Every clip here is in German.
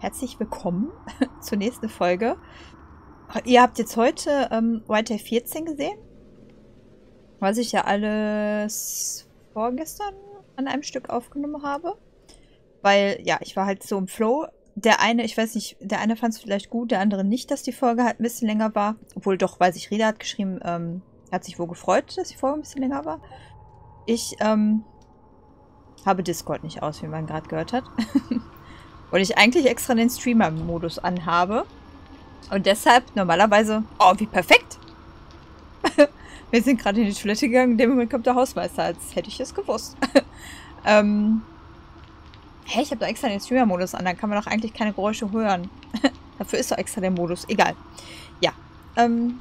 herzlich willkommen zur nächsten Folge. Ihr habt jetzt heute ähm, White 14 gesehen, was ich ja alles vorgestern an einem Stück aufgenommen habe. Weil, ja, ich war halt so im Flow. Der eine, ich weiß nicht, der eine fand es vielleicht gut, der andere nicht, dass die Folge halt ein bisschen länger war. Obwohl doch, weiß ich, Reda hat geschrieben, ähm, hat sich wohl gefreut, dass die Folge ein bisschen länger war. Ich, ähm, habe Discord nicht aus, wie man gerade gehört hat. Und ich eigentlich extra den Streamer-Modus anhabe. Und deshalb normalerweise... Oh, wie perfekt! Wir sind gerade in die Toilette gegangen. In dem Moment kommt der Hausmeister, als hätte ich es gewusst. ähm... Hä, ich habe da extra den Streamer-Modus an. Dann kann man doch eigentlich keine Geräusche hören. Dafür ist doch extra der Modus. Egal. Ja. Ähm...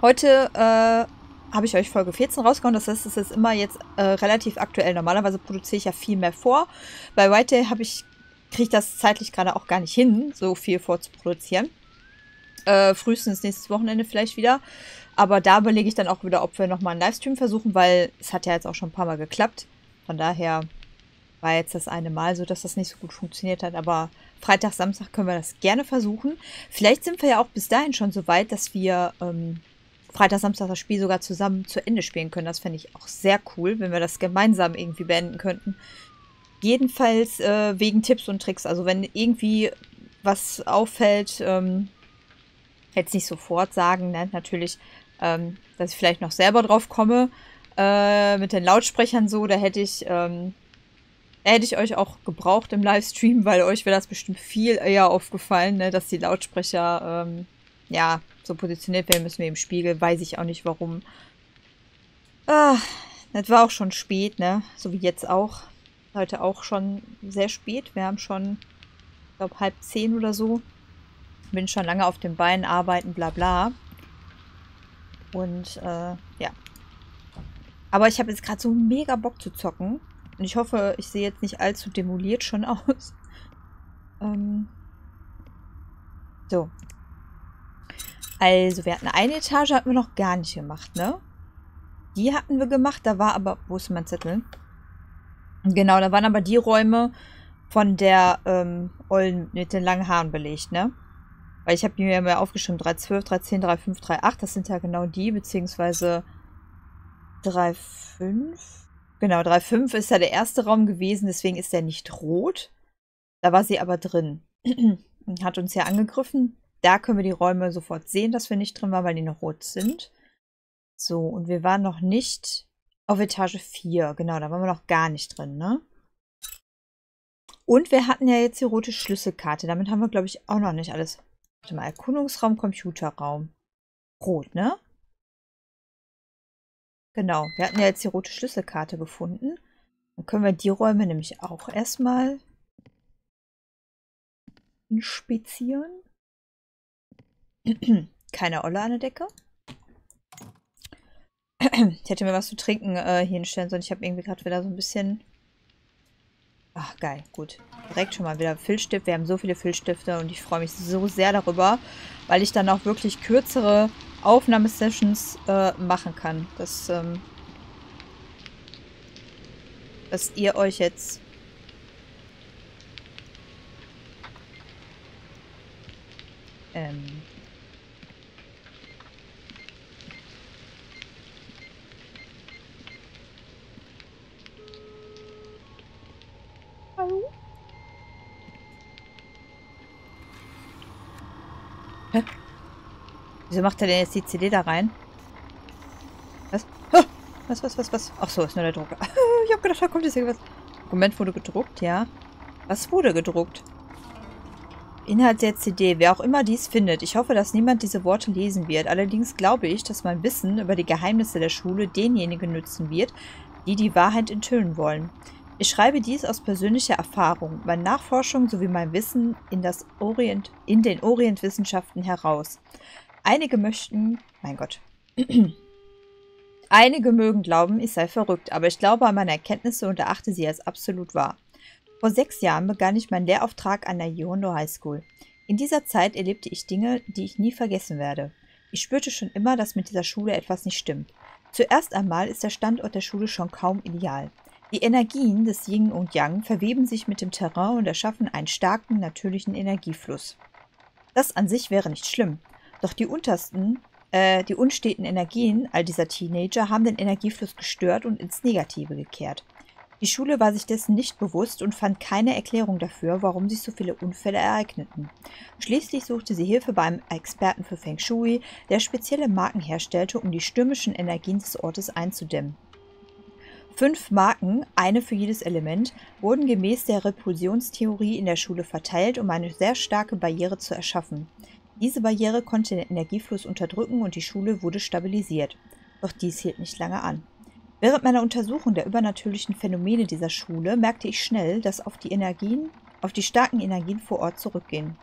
Heute, äh habe ich euch Folge 14 rausgehauen. Das heißt, es ist immer jetzt äh, relativ aktuell. Normalerweise produziere ich ja viel mehr vor. Bei White Day habe ich kriege ich das zeitlich gerade auch gar nicht hin, so viel vorzuproduzieren. Äh, frühestens nächstes Wochenende vielleicht wieder. Aber da überlege ich dann auch wieder, ob wir nochmal einen Livestream versuchen, weil es hat ja jetzt auch schon ein paar Mal geklappt. Von daher war jetzt das eine Mal so, dass das nicht so gut funktioniert hat. Aber Freitag, Samstag können wir das gerne versuchen. Vielleicht sind wir ja auch bis dahin schon so weit, dass wir ähm, Freitag, Samstag das Spiel sogar zusammen zu Ende spielen können. Das fände ich auch sehr cool, wenn wir das gemeinsam irgendwie beenden könnten. Jedenfalls äh, wegen Tipps und Tricks. Also wenn irgendwie was auffällt, ähm, jetzt nicht sofort sagen, ne? natürlich, ähm, dass ich vielleicht noch selber drauf komme. Äh, mit den Lautsprechern so, da hätte ich, ähm, hätte ich euch auch gebraucht im Livestream, weil euch wäre das bestimmt viel eher aufgefallen, ne? dass die Lautsprecher, ähm, ja, so positioniert werden müssen wir im Spiegel. Weiß ich auch nicht warum. Ah, das war auch schon spät, ne? So wie jetzt auch. Heute auch schon sehr spät. Wir haben schon, ich glaube, halb zehn oder so. Bin schon lange auf den Beinen, arbeiten, bla bla. Und, äh, ja. Aber ich habe jetzt gerade so mega Bock zu zocken. Und ich hoffe, ich sehe jetzt nicht allzu demoliert schon aus. Ähm. So. Also, wir hatten eine Etage, hatten wir noch gar nicht gemacht, ne? Die hatten wir gemacht, da war aber... Wo ist mein Zettel? Genau, da waren aber die Räume von der ähm, Ollen mit den langen Haaren belegt, ne? Weil ich habe mir ja mal aufgeschrieben, 312, 310, 35, 38, das sind ja genau die, beziehungsweise 35. Genau, 35 ist ja der erste Raum gewesen, deswegen ist der nicht rot. Da war sie aber drin. Hat uns ja angegriffen. Da können wir die Räume sofort sehen, dass wir nicht drin waren, weil die noch rot sind. So, und wir waren noch nicht auf Etage 4. Genau, da waren wir noch gar nicht drin, ne? Und wir hatten ja jetzt die rote Schlüsselkarte. Damit haben wir, glaube ich, auch noch nicht alles. Warte mal, Erkundungsraum, Computerraum. Rot, ne? Genau, wir hatten ja jetzt die rote Schlüsselkarte gefunden. Dann können wir die Räume nämlich auch erstmal inspizieren. Keine Olle an der Decke. Ich hätte mir was zu trinken äh, hier hinstellen sollen. Ich habe irgendwie gerade wieder so ein bisschen... Ach, geil. Gut. Direkt schon mal wieder Filzstift. Wir haben so viele Filzstifte und ich freue mich so sehr darüber, weil ich dann auch wirklich kürzere Aufnahmesessions äh, machen kann. Dass, ähm, dass ihr euch jetzt ähm, Wieso macht er denn jetzt die CD da rein? Was? Was, was, was, was? Ach so, ist nur der Drucker. ich hab gedacht, da kommt jetzt irgendwas. Dokument wurde gedruckt, ja. Was wurde gedruckt? Inhalt der CD, wer auch immer dies findet. Ich hoffe, dass niemand diese Worte lesen wird. Allerdings glaube ich, dass mein Wissen über die Geheimnisse der Schule denjenigen nützen wird, die die Wahrheit enthüllen wollen. Ich schreibe dies aus persönlicher Erfahrung, meine Nachforschung sowie mein Wissen in, das Orient, in den Orientwissenschaften heraus. Einige möchten, mein Gott, einige mögen glauben, ich sei verrückt, aber ich glaube an meine Erkenntnisse und erachte sie als absolut wahr. Vor sechs Jahren begann ich meinen Lehrauftrag an der Yondo High School. In dieser Zeit erlebte ich Dinge, die ich nie vergessen werde. Ich spürte schon immer, dass mit dieser Schule etwas nicht stimmt. Zuerst einmal ist der Standort der Schule schon kaum ideal. Die Energien des Yin und Yang verweben sich mit dem Terrain und erschaffen einen starken, natürlichen Energiefluss. Das an sich wäre nicht schlimm, doch die untersten, äh, die unsteten Energien all dieser Teenager haben den Energiefluss gestört und ins Negative gekehrt. Die Schule war sich dessen nicht bewusst und fand keine Erklärung dafür, warum sich so viele Unfälle ereigneten. Schließlich suchte sie Hilfe beim Experten für Feng Shui, der spezielle Marken herstellte, um die stürmischen Energien des Ortes einzudämmen. Fünf Marken, eine für jedes Element, wurden gemäß der Repulsionstheorie in der Schule verteilt, um eine sehr starke Barriere zu erschaffen. Diese Barriere konnte den Energiefluss unterdrücken und die Schule wurde stabilisiert. Doch dies hielt nicht lange an. Während meiner Untersuchung der übernatürlichen Phänomene dieser Schule merkte ich schnell, dass auf die Energien, auf die starken Energien vor Ort zurückgehen.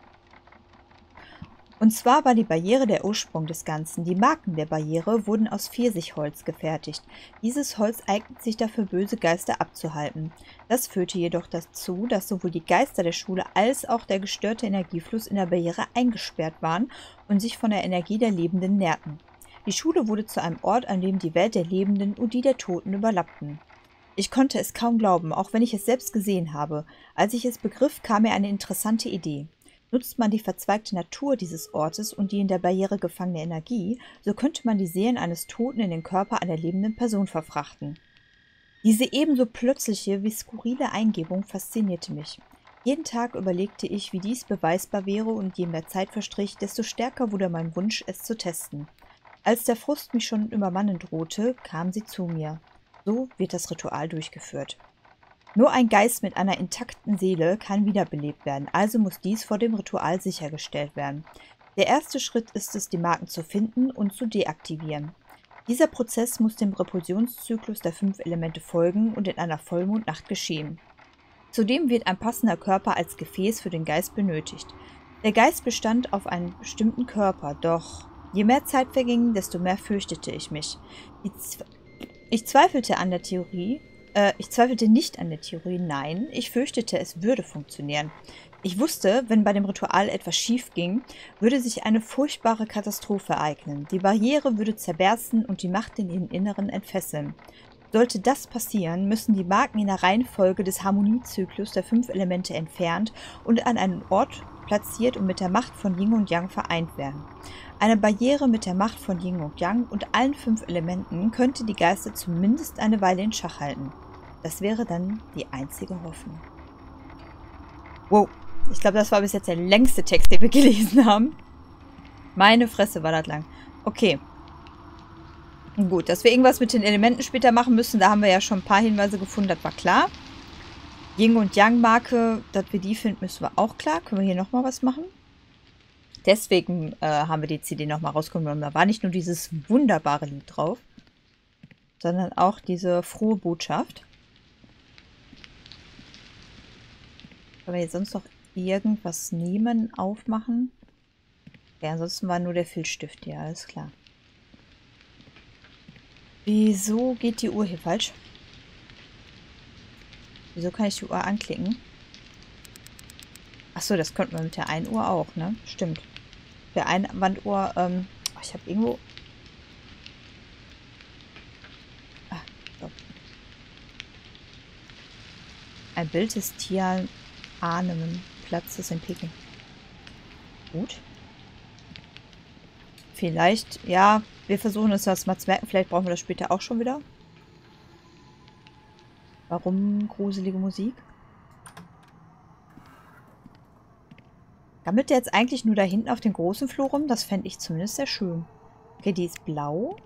Und zwar war die Barriere der Ursprung des Ganzen. Die Marken der Barriere wurden aus Pfirsichholz gefertigt. Dieses Holz eignet sich dafür, böse Geister abzuhalten. Das führte jedoch dazu, dass sowohl die Geister der Schule als auch der gestörte Energiefluss in der Barriere eingesperrt waren und sich von der Energie der Lebenden nährten. Die Schule wurde zu einem Ort, an dem die Welt der Lebenden und die der Toten überlappten. Ich konnte es kaum glauben, auch wenn ich es selbst gesehen habe. Als ich es begriff, kam mir eine interessante Idee. Nutzt man die verzweigte Natur dieses Ortes und die in der Barriere gefangene Energie, so könnte man die Seelen eines Toten in den Körper einer lebenden Person verfrachten. Diese ebenso plötzliche wie skurrile Eingebung faszinierte mich. Jeden Tag überlegte ich, wie dies beweisbar wäre, und je mehr Zeit verstrich, desto stärker wurde mein Wunsch, es zu testen. Als der Frust mich schon übermannen drohte, kam sie zu mir. So wird das Ritual durchgeführt. Nur ein Geist mit einer intakten Seele kann wiederbelebt werden, also muss dies vor dem Ritual sichergestellt werden. Der erste Schritt ist es, die Marken zu finden und zu deaktivieren. Dieser Prozess muss dem Repulsionszyklus der fünf Elemente folgen und in einer Vollmondnacht geschehen. Zudem wird ein passender Körper als Gefäß für den Geist benötigt. Der Geist bestand auf einem bestimmten Körper, doch Je mehr Zeit verging, desto mehr fürchtete ich mich. Ich zweifelte an der Theorie, äh, ich zweifelte nicht an der Theorie, nein, ich fürchtete, es würde funktionieren. Ich wusste, wenn bei dem Ritual etwas schief ging, würde sich eine furchtbare Katastrophe ereignen. Die Barriere würde zerbersten und die Macht in ihren Inneren entfesseln. Sollte das passieren, müssen die Marken in der Reihenfolge des Harmoniezyklus der fünf Elemente entfernt und an einen Ort platziert und mit der Macht von Yin und Yang vereint werden. Eine Barriere mit der Macht von Yin und Yang und allen fünf Elementen könnte die Geister zumindest eine Weile in Schach halten. Das wäre dann die einzige Hoffnung. Wow, ich glaube, das war bis jetzt der längste Text, den wir gelesen haben. Meine Fresse war das lang. Okay. Gut, dass wir irgendwas mit den Elementen später machen müssen, da haben wir ja schon ein paar Hinweise gefunden, das war klar. Yin und Yang Marke, dass wir die finden, müssen wir auch klar. Können wir hier nochmal was machen? Deswegen äh, haben wir die CD nochmal rausgenommen. Da war nicht nur dieses wunderbare Lied drauf, sondern auch diese frohe Botschaft. Können wir jetzt sonst noch irgendwas nehmen, aufmachen? Ja, ansonsten war nur der Filzstift hier, alles klar. Wieso geht die Uhr hier falsch? Wieso kann ich die Uhr anklicken? Achso, das könnte man mit der 1 Uhr auch, ne? Stimmt der Einwanduhr, ähm, ich habe irgendwo... Ah, so. Ein Bild des Tier Ahnemen Platzes in Peking. Gut. Vielleicht, ja, wir versuchen uns das mal zu merken. Vielleicht brauchen wir das später auch schon wieder. Warum gruselige Musik? Gammelt der jetzt eigentlich nur da hinten auf den großen Flur rum? Das fände ich zumindest sehr schön. Okay, die ist blau.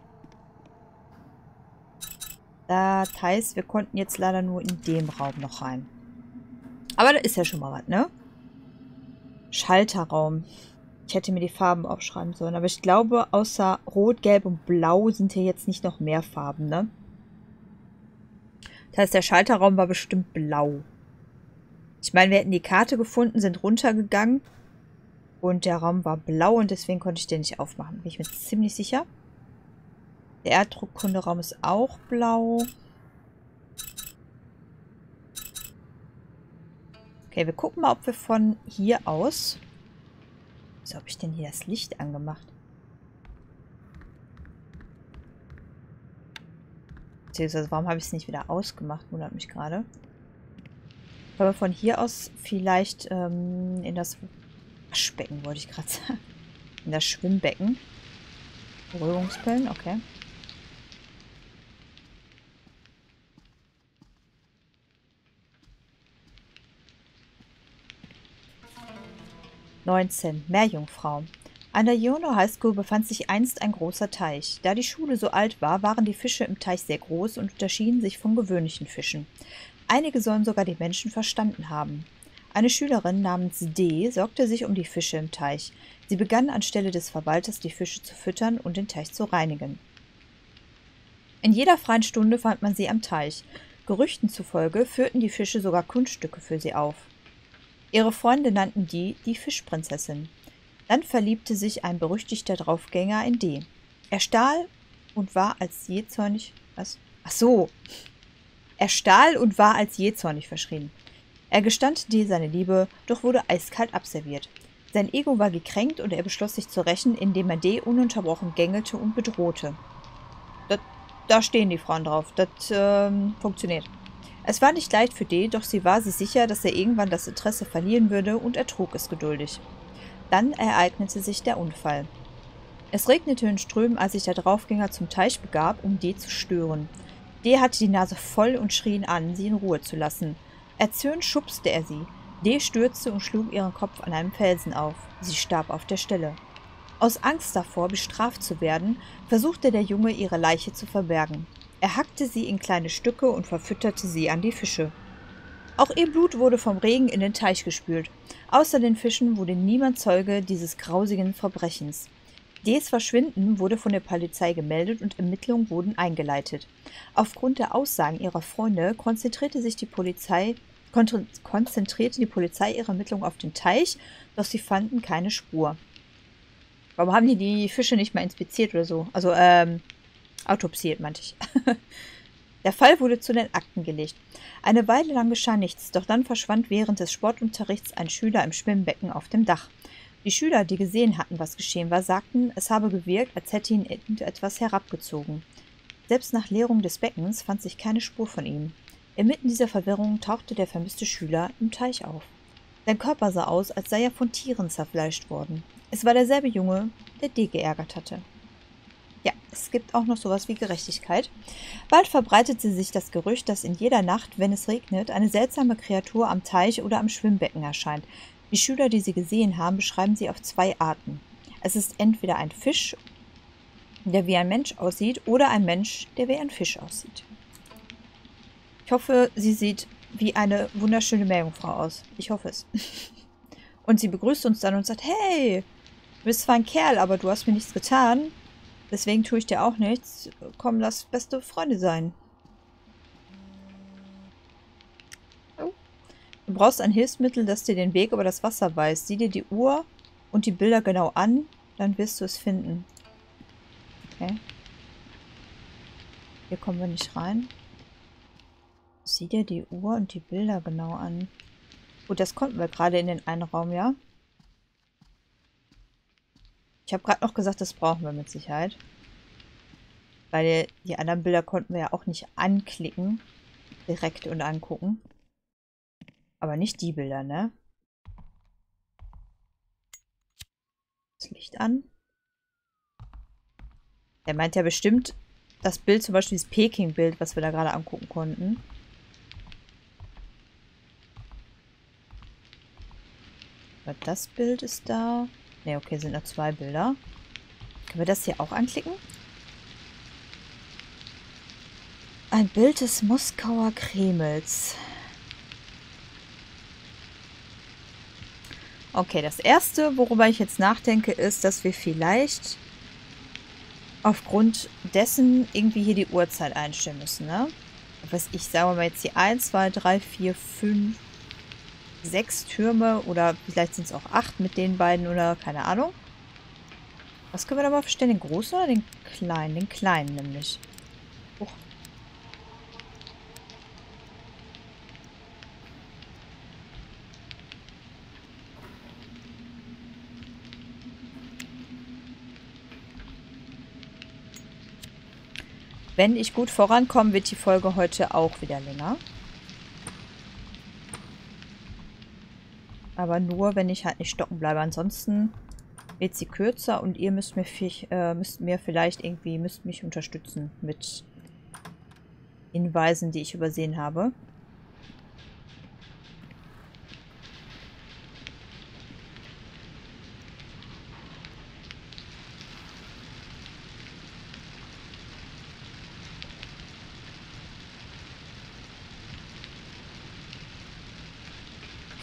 Das heißt, wir konnten jetzt leider nur in dem Raum noch rein. Aber da ist ja schon mal was, ne? Schalterraum. Ich hätte mir die Farben aufschreiben sollen. Aber ich glaube, außer Rot, Gelb und Blau sind hier jetzt nicht noch mehr Farben, ne? Das heißt, der Schalterraum war bestimmt blau. Ich meine, wir hätten die Karte gefunden, sind runtergegangen. Und der Raum war blau und deswegen konnte ich den nicht aufmachen. Bin ich mir ziemlich sicher. Der Erddruckkunderaum ist auch blau. Okay, wir gucken mal, ob wir von hier aus... Wieso habe ich denn hier das Licht angemacht? Beziehungsweise, warum habe ich es nicht wieder ausgemacht? Wundert mich gerade. Können wir von hier aus vielleicht ähm, in das Waschbecken, wollte ich gerade sagen. In das Schwimmbecken. Beruhigungspillen, okay. 19. Meerjungfrau. An der Yono High School befand sich einst ein großer Teich. Da die Schule so alt war, waren die Fische im Teich sehr groß und unterschieden sich von gewöhnlichen Fischen. Einige sollen sogar die Menschen verstanden haben. Eine Schülerin namens D sorgte sich um die Fische im Teich. Sie begann anstelle des Verwalters die Fische zu füttern und den Teich zu reinigen. In jeder freien Stunde fand man sie am Teich. Gerüchten zufolge führten die Fische sogar Kunststücke für sie auf. Ihre Freunde nannten die die Fischprinzessin. Dann verliebte sich ein berüchtigter Draufgänger in D. Er stahl und war als jähzornig. Was? Ach so. Er stahl und war als jähzornig verschrien. Er gestand D seine Liebe, doch wurde eiskalt abserviert. Sein Ego war gekränkt und er beschloss sich zu rächen, indem er D ununterbrochen gängelte und bedrohte. Da, da stehen die Frauen drauf. Das ähm, funktioniert. Es war nicht leicht für D, doch sie war sich sicher, dass er irgendwann das Interesse verlieren würde und ertrug es geduldig. Dann ereignete sich der Unfall. Es regnete in Strömen, als sich der Draufgänger zum Teich begab, um D zu stören. D hatte die Nase voll und schrie ihn an, sie in Ruhe zu lassen. Erzürnt schubste er sie. D stürzte und schlug ihren Kopf an einem Felsen auf. Sie starb auf der Stelle. Aus Angst davor, bestraft zu werden, versuchte der Junge, ihre Leiche zu verbergen. Er hackte sie in kleine Stücke und verfütterte sie an die Fische. Auch ihr Blut wurde vom Regen in den Teich gespült. Außer den Fischen wurde niemand Zeuge dieses grausigen Verbrechens. Des Verschwinden wurde von der Polizei gemeldet und Ermittlungen wurden eingeleitet. Aufgrund der Aussagen ihrer Freunde konzentrierte sich die Polizei konzentrierte die Polizei ihre Ermittlungen auf den Teich, doch sie fanden keine Spur. Warum haben die die Fische nicht mal inspiziert oder so? Also, ähm, Autopsiert, meinte ich. Der Fall wurde zu den Akten gelegt. Eine Weile lang geschah nichts, doch dann verschwand während des Sportunterrichts ein Schüler im Schwimmbecken auf dem Dach. Die Schüler, die gesehen hatten, was geschehen war, sagten, es habe gewirkt, als hätte ihn irgendetwas herabgezogen. Selbst nach Leerung des Beckens fand sich keine Spur von ihm. Inmitten dieser Verwirrung tauchte der vermisste Schüler im Teich auf. Sein Körper sah aus, als sei er von Tieren zerfleischt worden. Es war derselbe Junge, der D geärgert hatte. Ja, es gibt auch noch sowas wie Gerechtigkeit. Bald verbreitete sich das Gerücht, dass in jeder Nacht, wenn es regnet, eine seltsame Kreatur am Teich oder am Schwimmbecken erscheint. Die Schüler, die sie gesehen haben, beschreiben sie auf zwei Arten. Es ist entweder ein Fisch, der wie ein Mensch aussieht, oder ein Mensch, der wie ein Fisch aussieht. Ich hoffe, sie sieht wie eine wunderschöne Meerjungfrau aus. Ich hoffe es. Und sie begrüßt uns dann und sagt, hey, du bist zwar ein Kerl, aber du hast mir nichts getan. Deswegen tue ich dir auch nichts. Komm, lass beste Freunde sein. Oh. Du brauchst ein Hilfsmittel, das dir den Weg über das Wasser weist. Sieh dir die Uhr und die Bilder genau an, dann wirst du es finden. Okay. Hier kommen wir nicht rein. Sieh dir die Uhr und die Bilder genau an. Gut, das konnten wir gerade in den einen Raum, ja? Ich habe gerade noch gesagt, das brauchen wir mit Sicherheit. Weil die anderen Bilder konnten wir ja auch nicht anklicken. Direkt und angucken. Aber nicht die Bilder, ne? Das Licht an. Er meint ja bestimmt das Bild, zum Beispiel das Peking-Bild, was wir da gerade angucken konnten. Aber das Bild ist da. Ne, okay, sind noch zwei Bilder. Können wir das hier auch anklicken? Ein Bild des Moskauer Kremls. Okay, das erste, worüber ich jetzt nachdenke, ist, dass wir vielleicht aufgrund dessen irgendwie hier die Uhrzeit einstellen müssen, ne? Was ich sage mal jetzt hier 1, 2, 3, 4, 5, sechs Türme oder vielleicht sind es auch acht mit den beiden oder keine Ahnung. Was können wir da mal verstehen? Den großen oder den kleinen? Den kleinen nämlich. Huch. Wenn ich gut vorankomme, wird die Folge heute auch wieder länger. Aber nur, wenn ich halt nicht stocken bleibe. Ansonsten wird sie kürzer und ihr müsst mir, äh, müsst mir vielleicht irgendwie, müsst mich unterstützen mit Hinweisen, die ich übersehen habe.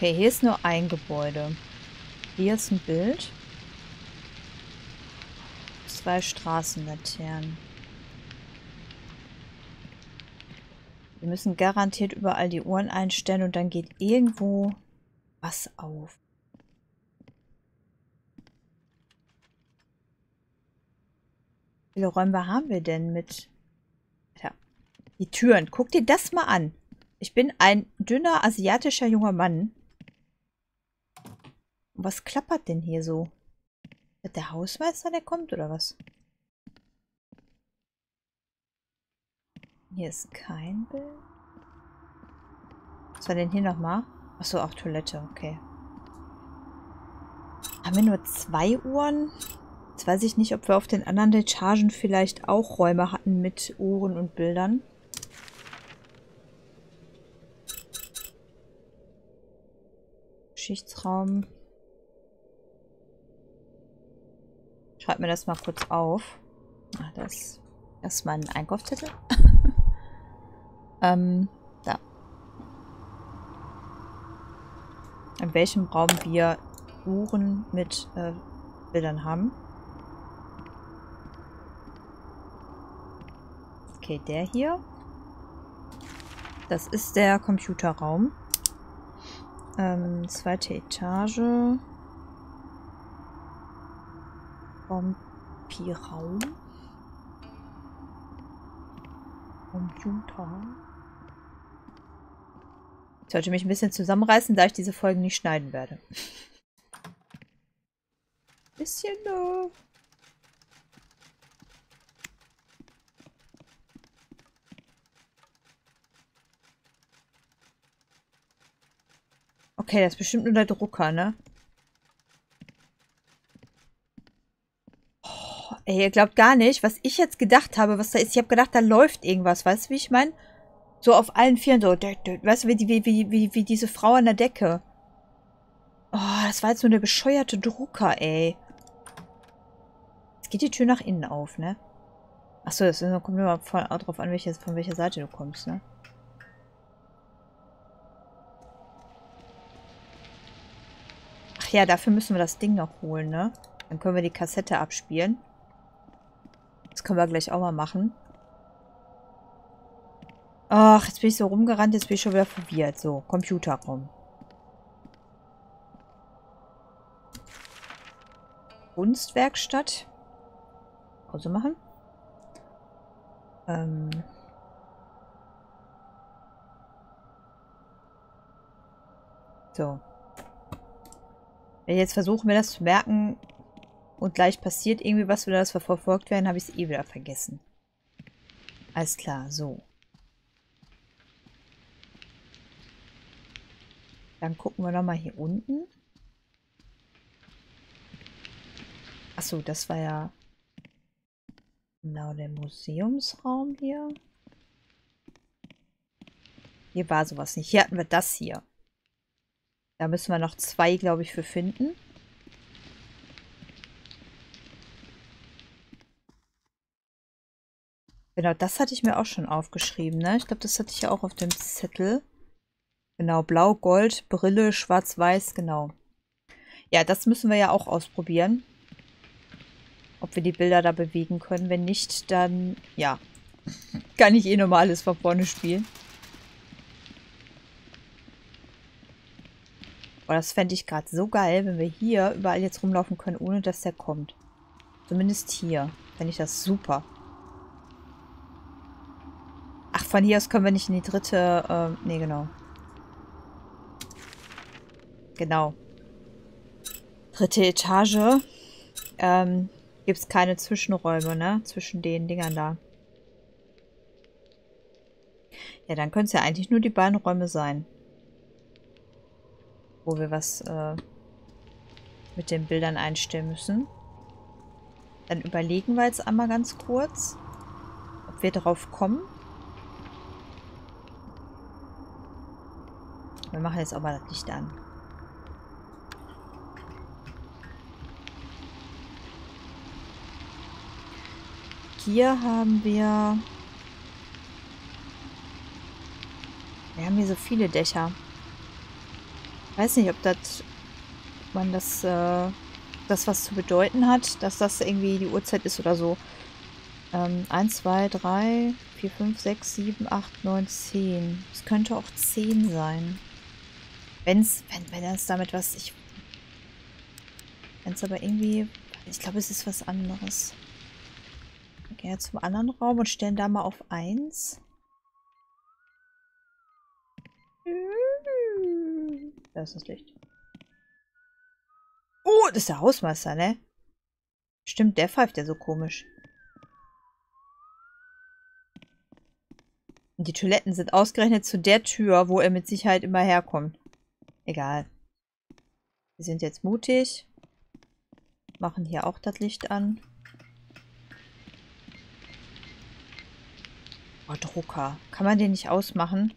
Okay, hier ist nur ein Gebäude. Hier ist ein Bild. Zwei Straßenlaternen. Wir müssen garantiert überall die Uhren einstellen und dann geht irgendwo was auf. Wie viele Räume haben wir denn mit... Ja, die Türen. Guck dir das mal an. Ich bin ein dünner asiatischer junger Mann. Was klappert denn hier so? Der Hausmeister, der kommt, oder was? Hier ist kein Bild. Was war denn hier nochmal? Achso, auch Toilette, okay. Haben wir nur zwei Uhren? Jetzt weiß ich nicht, ob wir auf den anderen Etagen vielleicht auch Räume hatten mit Uhren und Bildern. Geschichtsraum. Schreib mir das mal kurz auf. Ach, das ist mein Einkaufszettel. ähm, da. In welchem Raum wir Uhren mit äh, Bildern haben. Okay, der hier. Das ist der Computerraum. Ähm, zweite Etage. Vampirraum. Computer. Ich sollte mich ein bisschen zusammenreißen, da ich diese Folgen nicht schneiden werde. bisschen äh, Okay, das ist bestimmt nur der Drucker, ne? Ey, ihr glaubt gar nicht, was ich jetzt gedacht habe, was da ist. Ich habe gedacht, da läuft irgendwas. Weißt du, wie ich meine? So auf allen Vieren, so. Weißt du, wie, wie, wie, wie, diese Frau an der Decke. Oh, das war jetzt nur der bescheuerte Drucker, ey. Jetzt geht die Tür nach innen auf, ne? Achso, das kommt immer drauf an, welche, von welcher Seite du kommst, ne? Ach ja, dafür müssen wir das Ding noch holen, ne? Dann können wir die Kassette abspielen. Können wir gleich auch mal machen. Ach, jetzt bin ich so rumgerannt, jetzt bin ich schon wieder verwirrt. So, Computerraum. Kunstwerkstatt. Pause machen. Ähm... So. Wenn ich jetzt versuche, mir das zu merken und gleich passiert irgendwie was oder das wir verfolgt werden, habe ich es eh wieder vergessen. Alles klar, so. Dann gucken wir nochmal hier unten. Achso, das war ja genau der Museumsraum hier. Hier war sowas nicht. Hier hatten wir das hier. Da müssen wir noch zwei, glaube ich, für finden. Genau, das hatte ich mir auch schon aufgeschrieben, ne? Ich glaube, das hatte ich ja auch auf dem Zettel. Genau, blau, gold, Brille, schwarz-weiß, genau. Ja, das müssen wir ja auch ausprobieren. Ob wir die Bilder da bewegen können. Wenn nicht, dann, ja, kann ich eh normales von vorne spielen. Boah, das fände ich gerade so geil, wenn wir hier überall jetzt rumlaufen können, ohne dass der kommt. Zumindest hier. Fände ich das super. Ach, von hier aus können wir nicht in die dritte... Äh, nee, genau. Genau. Dritte Etage. Ähm, gibt es keine Zwischenräume, ne? Zwischen den Dingern da. Ja, dann können es ja eigentlich nur die beiden Räume sein. Wo wir was äh, mit den Bildern einstellen müssen. Dann überlegen wir jetzt einmal ganz kurz, ob wir drauf kommen. Wir machen jetzt auch mal das Licht an. Hier haben wir... Wir haben hier so viele Dächer. Ich weiß nicht, ob das... Man das... Äh, das was zu bedeuten hat, dass das irgendwie die Uhrzeit ist oder so. Ähm, 1, 2, 3, 4, 5, 6, 7, 8, 9, 10. Es könnte auch 10 sein. Wenn's, wenn, wenn es damit was, ich, wenn es aber irgendwie, ich glaube, es ist was anderes. Wir gehen jetzt zum anderen Raum und stellen da mal auf 1. Da ist das Licht. Oh, das ist der Hausmeister, ne? Stimmt, der pfeift ja so komisch. Und die Toiletten sind ausgerechnet zu der Tür, wo er mit Sicherheit immer herkommt. Egal. Wir sind jetzt mutig. Machen hier auch das Licht an. Oh, Drucker. Kann man den nicht ausmachen?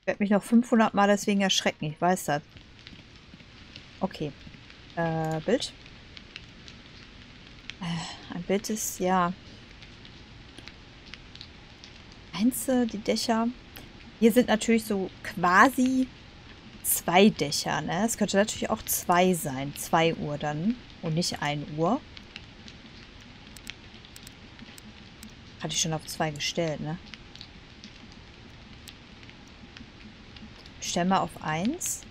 Ich werde mich noch 500 Mal deswegen erschrecken. Ich weiß das. Okay. Äh, Bild. Äh, ein Bild ist, ja... Einzel, die Dächer. Hier sind natürlich so quasi zwei Dächer. Ne? Es könnte natürlich auch zwei sein. Zwei Uhr dann und nicht ein Uhr. Hatte ich schon auf zwei gestellt, ne? Stellen wir auf eins.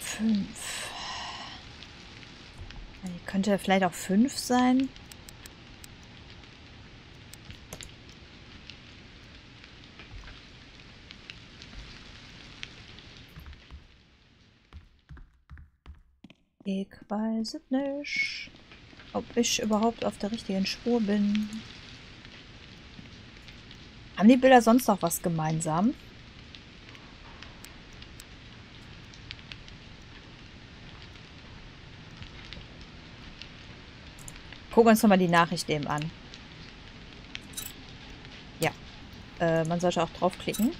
Fünf. Könnte vielleicht auch fünf sein. Ich weiß es nicht, ob ich überhaupt auf der richtigen Spur bin. Haben die Bilder sonst noch was gemeinsam? Gucken wir uns nochmal die Nachricht eben an. Ja. Äh, man sollte auch draufklicken.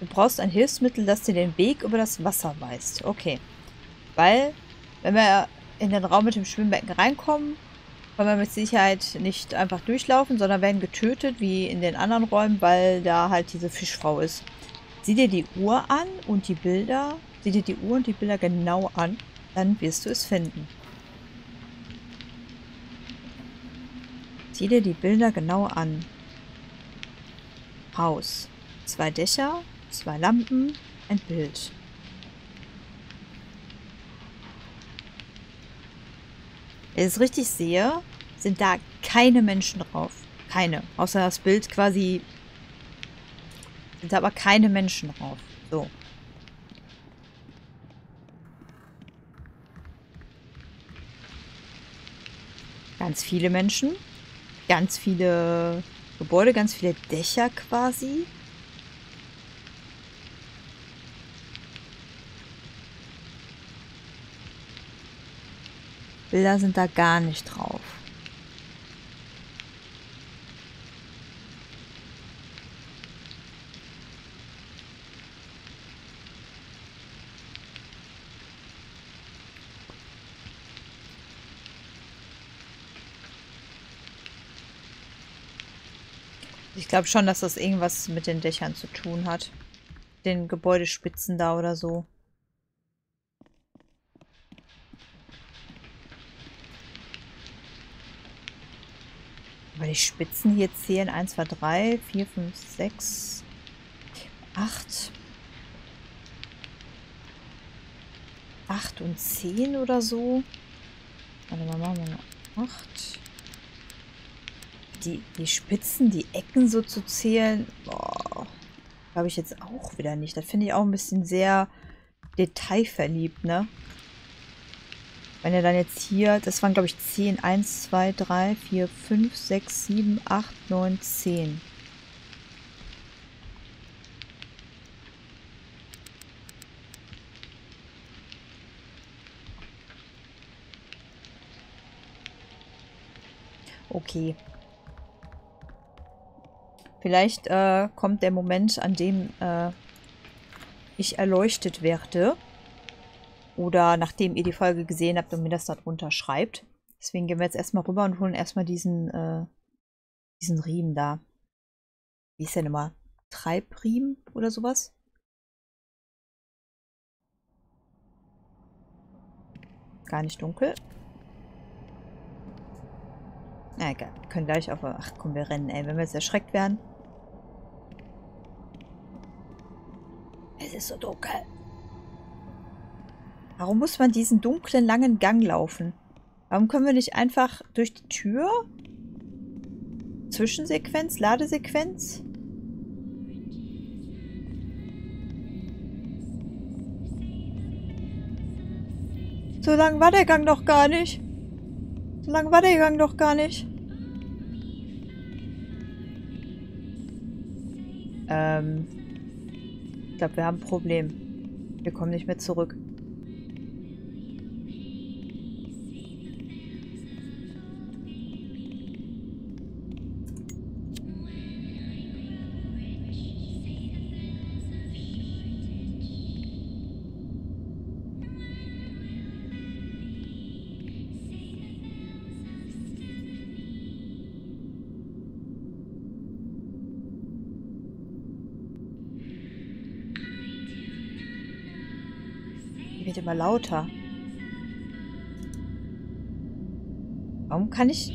Du brauchst ein Hilfsmittel, das dir den Weg über das Wasser weist. Okay. Weil, wenn wir in den Raum mit dem Schwimmbecken reinkommen, können wir mit Sicherheit nicht einfach durchlaufen, sondern werden getötet, wie in den anderen Räumen, weil da halt diese Fischfrau ist. Sieh dir die Uhr an und die Bilder, sieh dir die Uhr und die Bilder genau an, dann wirst du es finden. Sieh dir die Bilder genau an. Haus. Zwei Dächer, zwei Lampen, ein Bild. Wenn ich es richtig sehe, sind da keine Menschen drauf. Keine. Außer das Bild quasi. Sind da aber keine Menschen drauf. So. Ganz viele Menschen ganz viele Gebäude, ganz viele Dächer quasi. Bilder sind da gar nicht drauf. Ich glaube schon, dass das irgendwas mit den Dächern zu tun hat. Den Gebäudespitzen da oder so. Aber die Spitzen hier zählen 1, 2, 3, 4, 5, 6. Acht. Acht und zehn oder so. Warte mal, machen wir mal acht. Die, die Spitzen, die Ecken so zu zählen, glaube ich jetzt auch wieder nicht. Das finde ich auch ein bisschen sehr detailverliebt, ne? Wenn er dann jetzt hier, das waren glaube ich 10, 1, 2, 3, 4, 5, 6, 7, 8, 9, 10. Okay. Vielleicht äh, kommt der Moment, an dem äh, ich erleuchtet werde. Oder nachdem ihr die Folge gesehen habt und mir das darunter schreibt. Deswegen gehen wir jetzt erstmal rüber und holen erstmal diesen, äh, diesen Riemen da. Wie ist der nochmal? Treibriemen oder sowas? Gar nicht dunkel. Na egal, wir können gleich auf... Ach komm, wir rennen, ey. Wenn wir jetzt erschreckt werden. Ist so dunkel. Warum muss man diesen dunklen, langen Gang laufen? Warum können wir nicht einfach durch die Tür? Zwischensequenz, Ladesequenz? So lang war der Gang noch gar nicht. So lang war der Gang doch gar nicht. Ähm. Ich glaube, wir haben ein Problem. Wir kommen nicht mehr zurück. Immer lauter. Warum kann ich...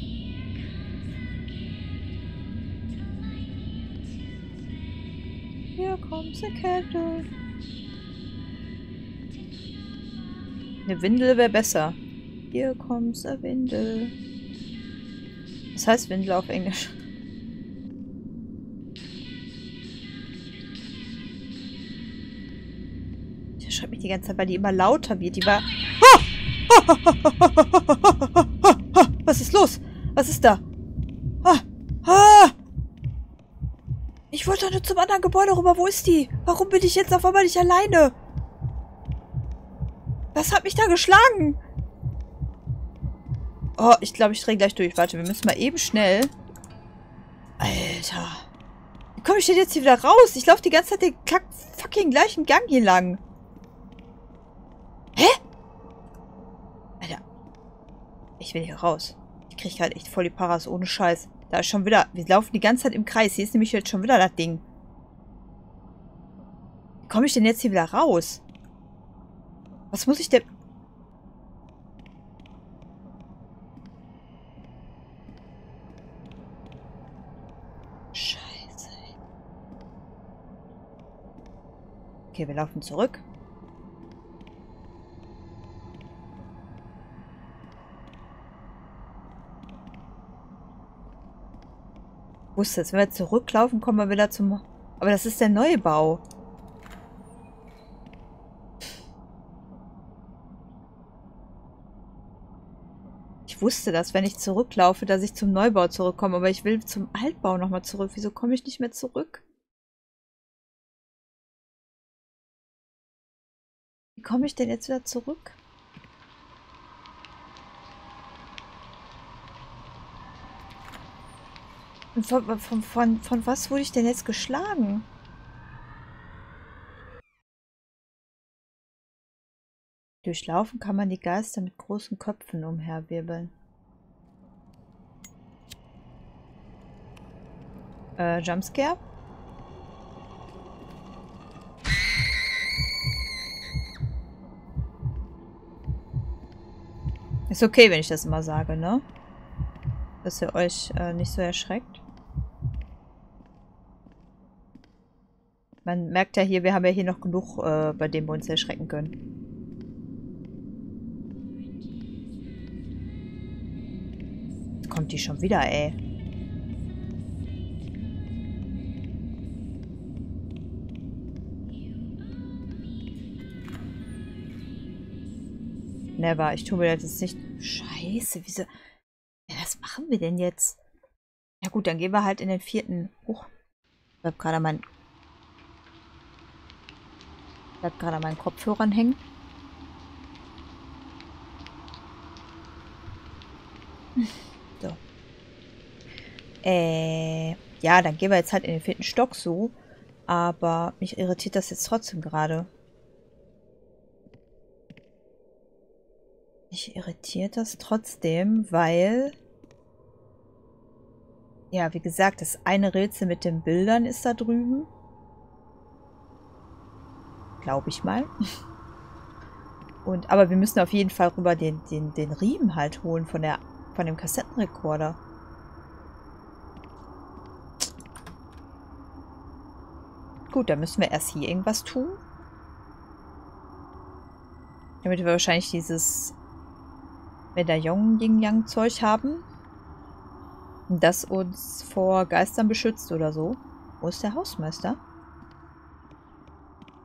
Hier kommt die Kette. Eine Windel wäre besser. Hier kommt eine Windel. Was heißt Windel auf Englisch? Die ganze Zeit, weil die immer lauter wird. Die war... Was ist los? Was ist da? Ich wollte doch nur zum anderen Gebäude rüber. Wo ist die? Warum bin ich jetzt auf einmal nicht alleine? Was hat mich da geschlagen? Oh, ich glaube, ich drehe gleich durch. Warte, wir müssen mal eben schnell... Alter. Wie komme ich denn jetzt hier wieder raus? Ich laufe die ganze Zeit den fucking gleichen Gang hier lang. Hä? Alter. Ich will hier raus. Ich kriege gerade echt voll die Paras ohne Scheiß. Da ist schon wieder... Wir laufen die ganze Zeit im Kreis. Hier ist nämlich jetzt schon wieder das Ding. Wie komme ich denn jetzt hier wieder raus? Was muss ich denn... Scheiße. Okay, wir laufen zurück. Wusste es, wenn wir zurücklaufen, kommen wir wieder zum... Aber das ist der Neubau. Ich wusste das, wenn ich zurücklaufe, dass ich zum Neubau zurückkomme. Aber ich will zum Altbau nochmal zurück. Wieso komme ich nicht mehr zurück? Wie komme ich denn jetzt wieder zurück? Von, von, von, von was wurde ich denn jetzt geschlagen? Durchlaufen kann man die Geister mit großen Köpfen umherwirbeln. Äh, Jumpscare? Ist okay, wenn ich das immer sage, ne? Dass ihr euch äh, nicht so erschreckt. Man merkt ja hier, wir haben ja hier noch genug, äh, bei dem wir uns erschrecken können. Kommt die schon wieder, ey. Never. Ich tue mir das jetzt nicht... Scheiße, wieso... Ja, was machen wir denn jetzt? Ja gut, dann gehen wir halt in den vierten... Huch. Bleibt gerade mein... Bleibt gerade an meinen Kopfhörern hängen. So. Äh... Ja, dann gehen wir jetzt halt in den vierten Stock so. Aber mich irritiert das jetzt trotzdem gerade. Mich irritiert das trotzdem, weil... Ja, wie gesagt, das eine Rätsel mit den Bildern ist da drüben. Glaube ich mal. Und, aber wir müssen auf jeden Fall rüber den, den, den Riemen halt holen von, der, von dem Kassettenrekorder. Gut, dann müssen wir erst hier irgendwas tun. Damit wir wahrscheinlich dieses Medaillon-Yin-Yang-Zeug haben. Das uns vor Geistern beschützt oder so. Wo ist der Hausmeister?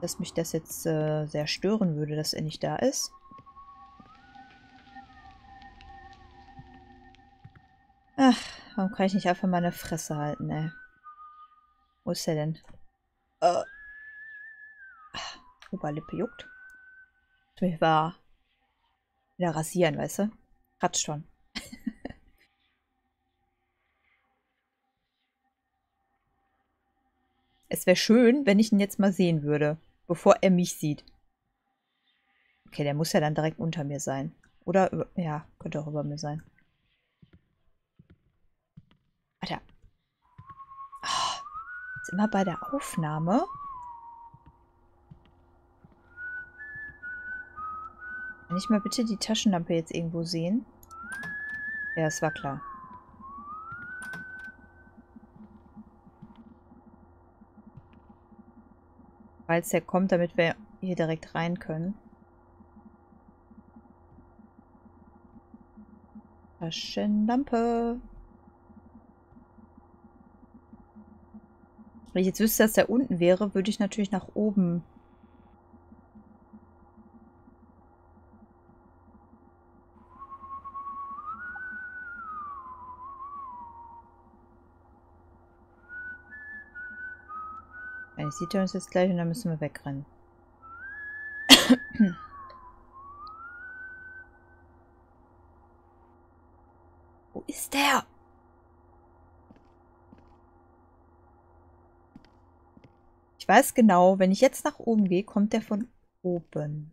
Dass mich das jetzt äh, sehr stören würde, dass er nicht da ist. Ach, warum kann ich nicht einfach meine Fresse halten, ey? Wo ist er denn? Äh. Oberlippe juckt. Ich war wieder rasieren, weißt du? Hat schon. es wäre schön, wenn ich ihn jetzt mal sehen würde, bevor er mich sieht. Okay, der muss ja dann direkt unter mir sein. Oder, ja, könnte auch über mir sein. Alter. Oh, ist immer bei der Aufnahme. Kann ich mal bitte die Taschenlampe jetzt irgendwo sehen? Ja, es war klar. Falls der kommt, damit wir hier direkt rein können. Taschenlampe. Wenn ich jetzt wüsste, dass der unten wäre, würde ich natürlich nach oben sieht er uns jetzt gleich und dann müssen wir wegrennen. Wo ist der? Ich weiß genau, wenn ich jetzt nach oben gehe, kommt der von oben.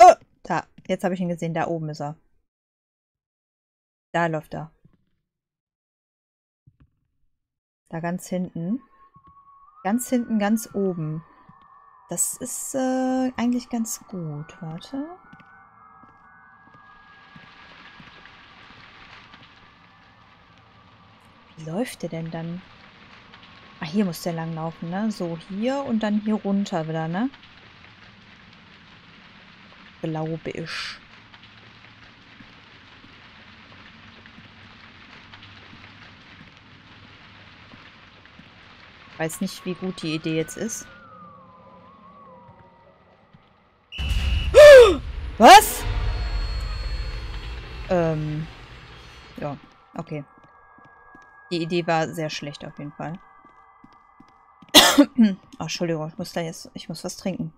Oh, da. Jetzt habe ich ihn gesehen. Da oben ist er. Da läuft er. Da ganz hinten. Ganz hinten, ganz oben. Das ist äh, eigentlich ganz gut. Warte. Wie läuft der denn dann? Ah, hier muss der lang laufen, ne? So, hier und dann hier runter wieder, ne? Glaube ich. Weiß nicht, wie gut die Idee jetzt ist. Was? Ähm. Ja, okay. Die Idee war sehr schlecht auf jeden Fall. oh, Entschuldigung, ich muss da jetzt, ich muss was trinken.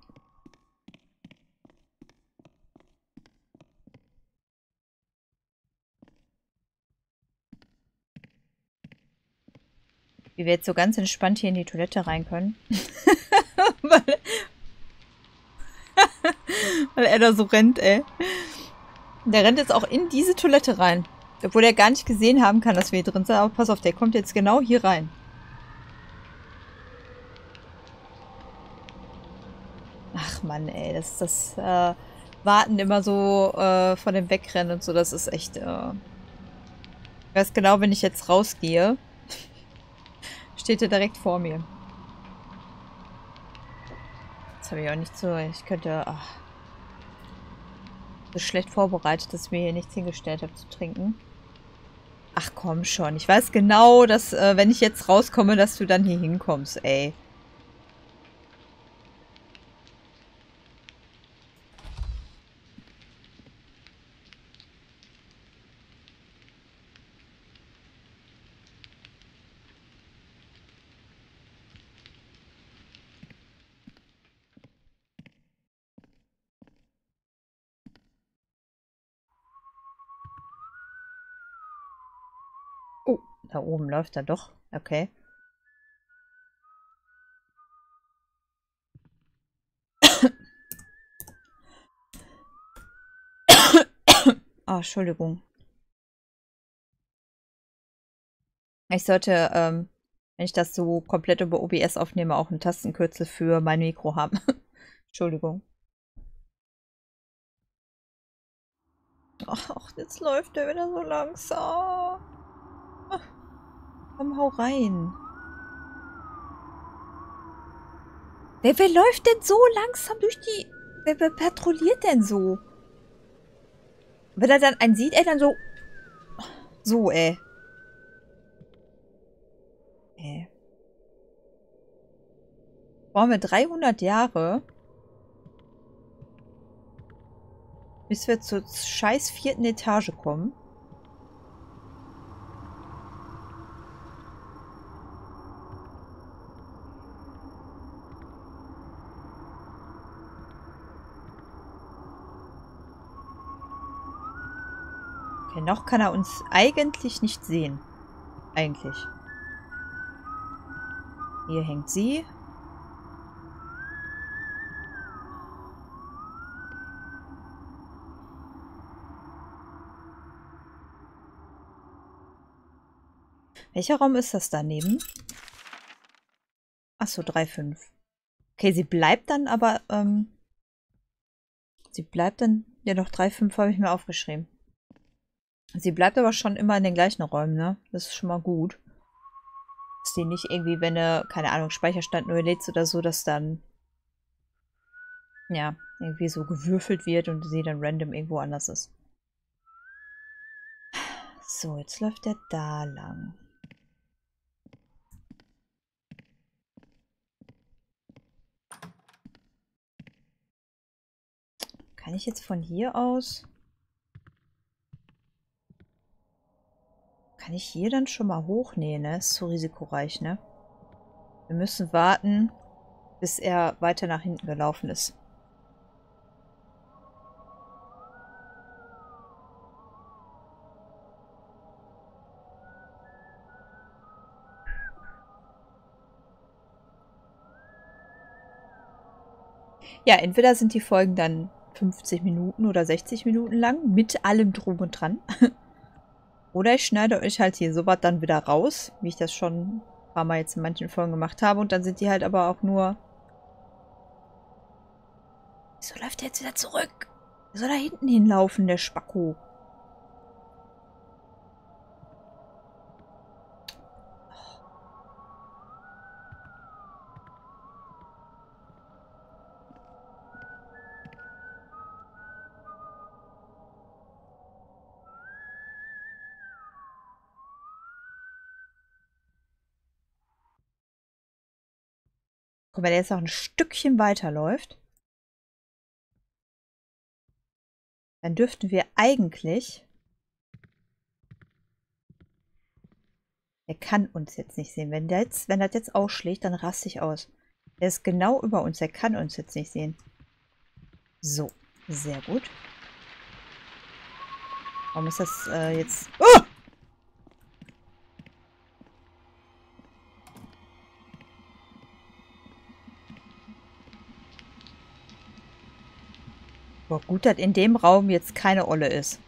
Wie wir jetzt so ganz entspannt hier in die Toilette rein können. weil, weil er da so rennt, ey. Der rennt jetzt auch in diese Toilette rein. Obwohl er gar nicht gesehen haben kann, dass wir hier drin sind. Aber pass auf, der kommt jetzt genau hier rein. Ach Mann, ey, das das äh, Warten immer so äh, von dem Wegrennen und so, das ist echt. Äh, ich weiß genau, wenn ich jetzt rausgehe, Steht er direkt vor mir. Das habe ich auch nicht so. Ich könnte. Ach, so schlecht vorbereitet, dass ich mir hier nichts hingestellt habe zu trinken. Ach komm schon. Ich weiß genau, dass, äh, wenn ich jetzt rauskomme, dass du dann hier hinkommst, ey. Da oben läuft er doch. Okay. Oh, Entschuldigung. Ich sollte, ähm, wenn ich das so komplett über OBS aufnehme, auch einen Tastenkürzel für mein Mikro haben. Entschuldigung. Ach, jetzt läuft er wieder so langsam. Komm, hau rein. Wer, wer läuft denn so langsam durch die... Wer, wer patrouilliert denn so? Wenn er dann einen sieht, er dann so... So, ey. Ey. Brauchen wir 300 Jahre, bis wir zur scheiß vierten Etage kommen. Okay, noch kann er uns eigentlich nicht sehen. Eigentlich. Hier hängt sie. Welcher Raum ist das daneben? Achso, 3,5. Okay, sie bleibt dann aber, ähm, sie bleibt dann, ja doch, 3,5 habe ich mir aufgeschrieben. Sie bleibt aber schon immer in den gleichen Räumen, ne? Das ist schon mal gut. Dass die nicht irgendwie, wenn du, keine Ahnung, Speicherstand neu lädst oder so, dass dann, ja, irgendwie so gewürfelt wird und sie dann random irgendwo anders ist. So, jetzt läuft er da lang. Kann ich jetzt von hier aus... Kann ich hier dann schon mal hochnehmen, ne? Ist zu risikoreich, ne? Wir müssen warten, bis er weiter nach hinten gelaufen ist. Ja, entweder sind die Folgen dann 50 Minuten oder 60 Minuten lang mit allem drum und dran. Oder ich schneide euch halt hier sowas dann wieder raus, wie ich das schon ein paar Mal jetzt in manchen Folgen gemacht habe. Und dann sind die halt aber auch nur... Wieso läuft der jetzt wieder zurück? Wie soll da hinten hinlaufen, der Spacko? Und wenn er jetzt noch ein Stückchen weiterläuft, dann dürften wir eigentlich... Er kann uns jetzt nicht sehen. Wenn, der jetzt, wenn das jetzt ausschlägt, dann raste ich aus. Er ist genau über uns. Er kann uns jetzt nicht sehen. So, sehr gut. Warum ist das äh, jetzt... Oh! Boah, gut, dass in dem Raum jetzt keine Olle ist.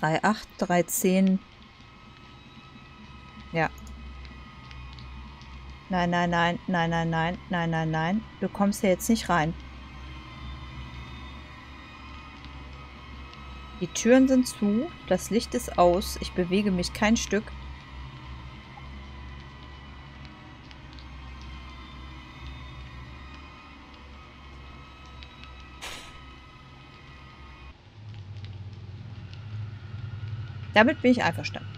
Drei acht, drei zehn. Ja. Nein, nein, nein, nein, nein, nein, nein, nein, nein. Du kommst hier jetzt nicht rein. Die Türen sind zu, das Licht ist aus, ich bewege mich kein Stück. Damit bin ich einverstanden.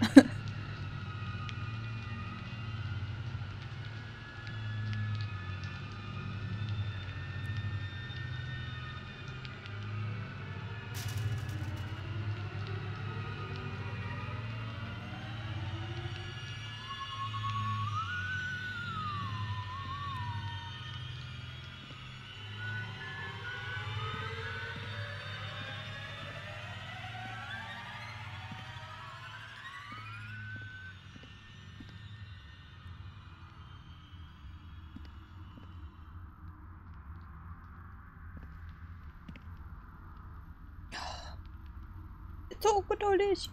Ungeduldig.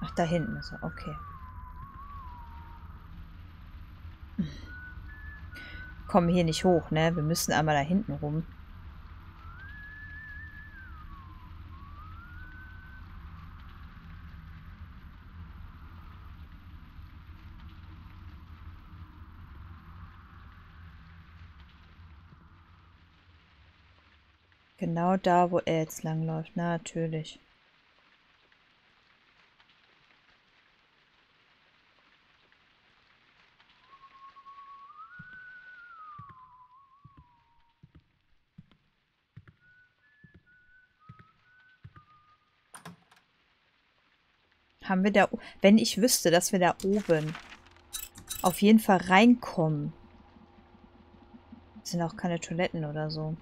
Ach, da hinten ist er. Okay. Kommen hier nicht hoch, ne? Wir müssen einmal da hinten rum. Da, wo er jetzt langläuft. Na, natürlich. Haben wir da... Wenn ich wüsste, dass wir da oben auf jeden Fall reinkommen. Das sind auch keine Toiletten oder so.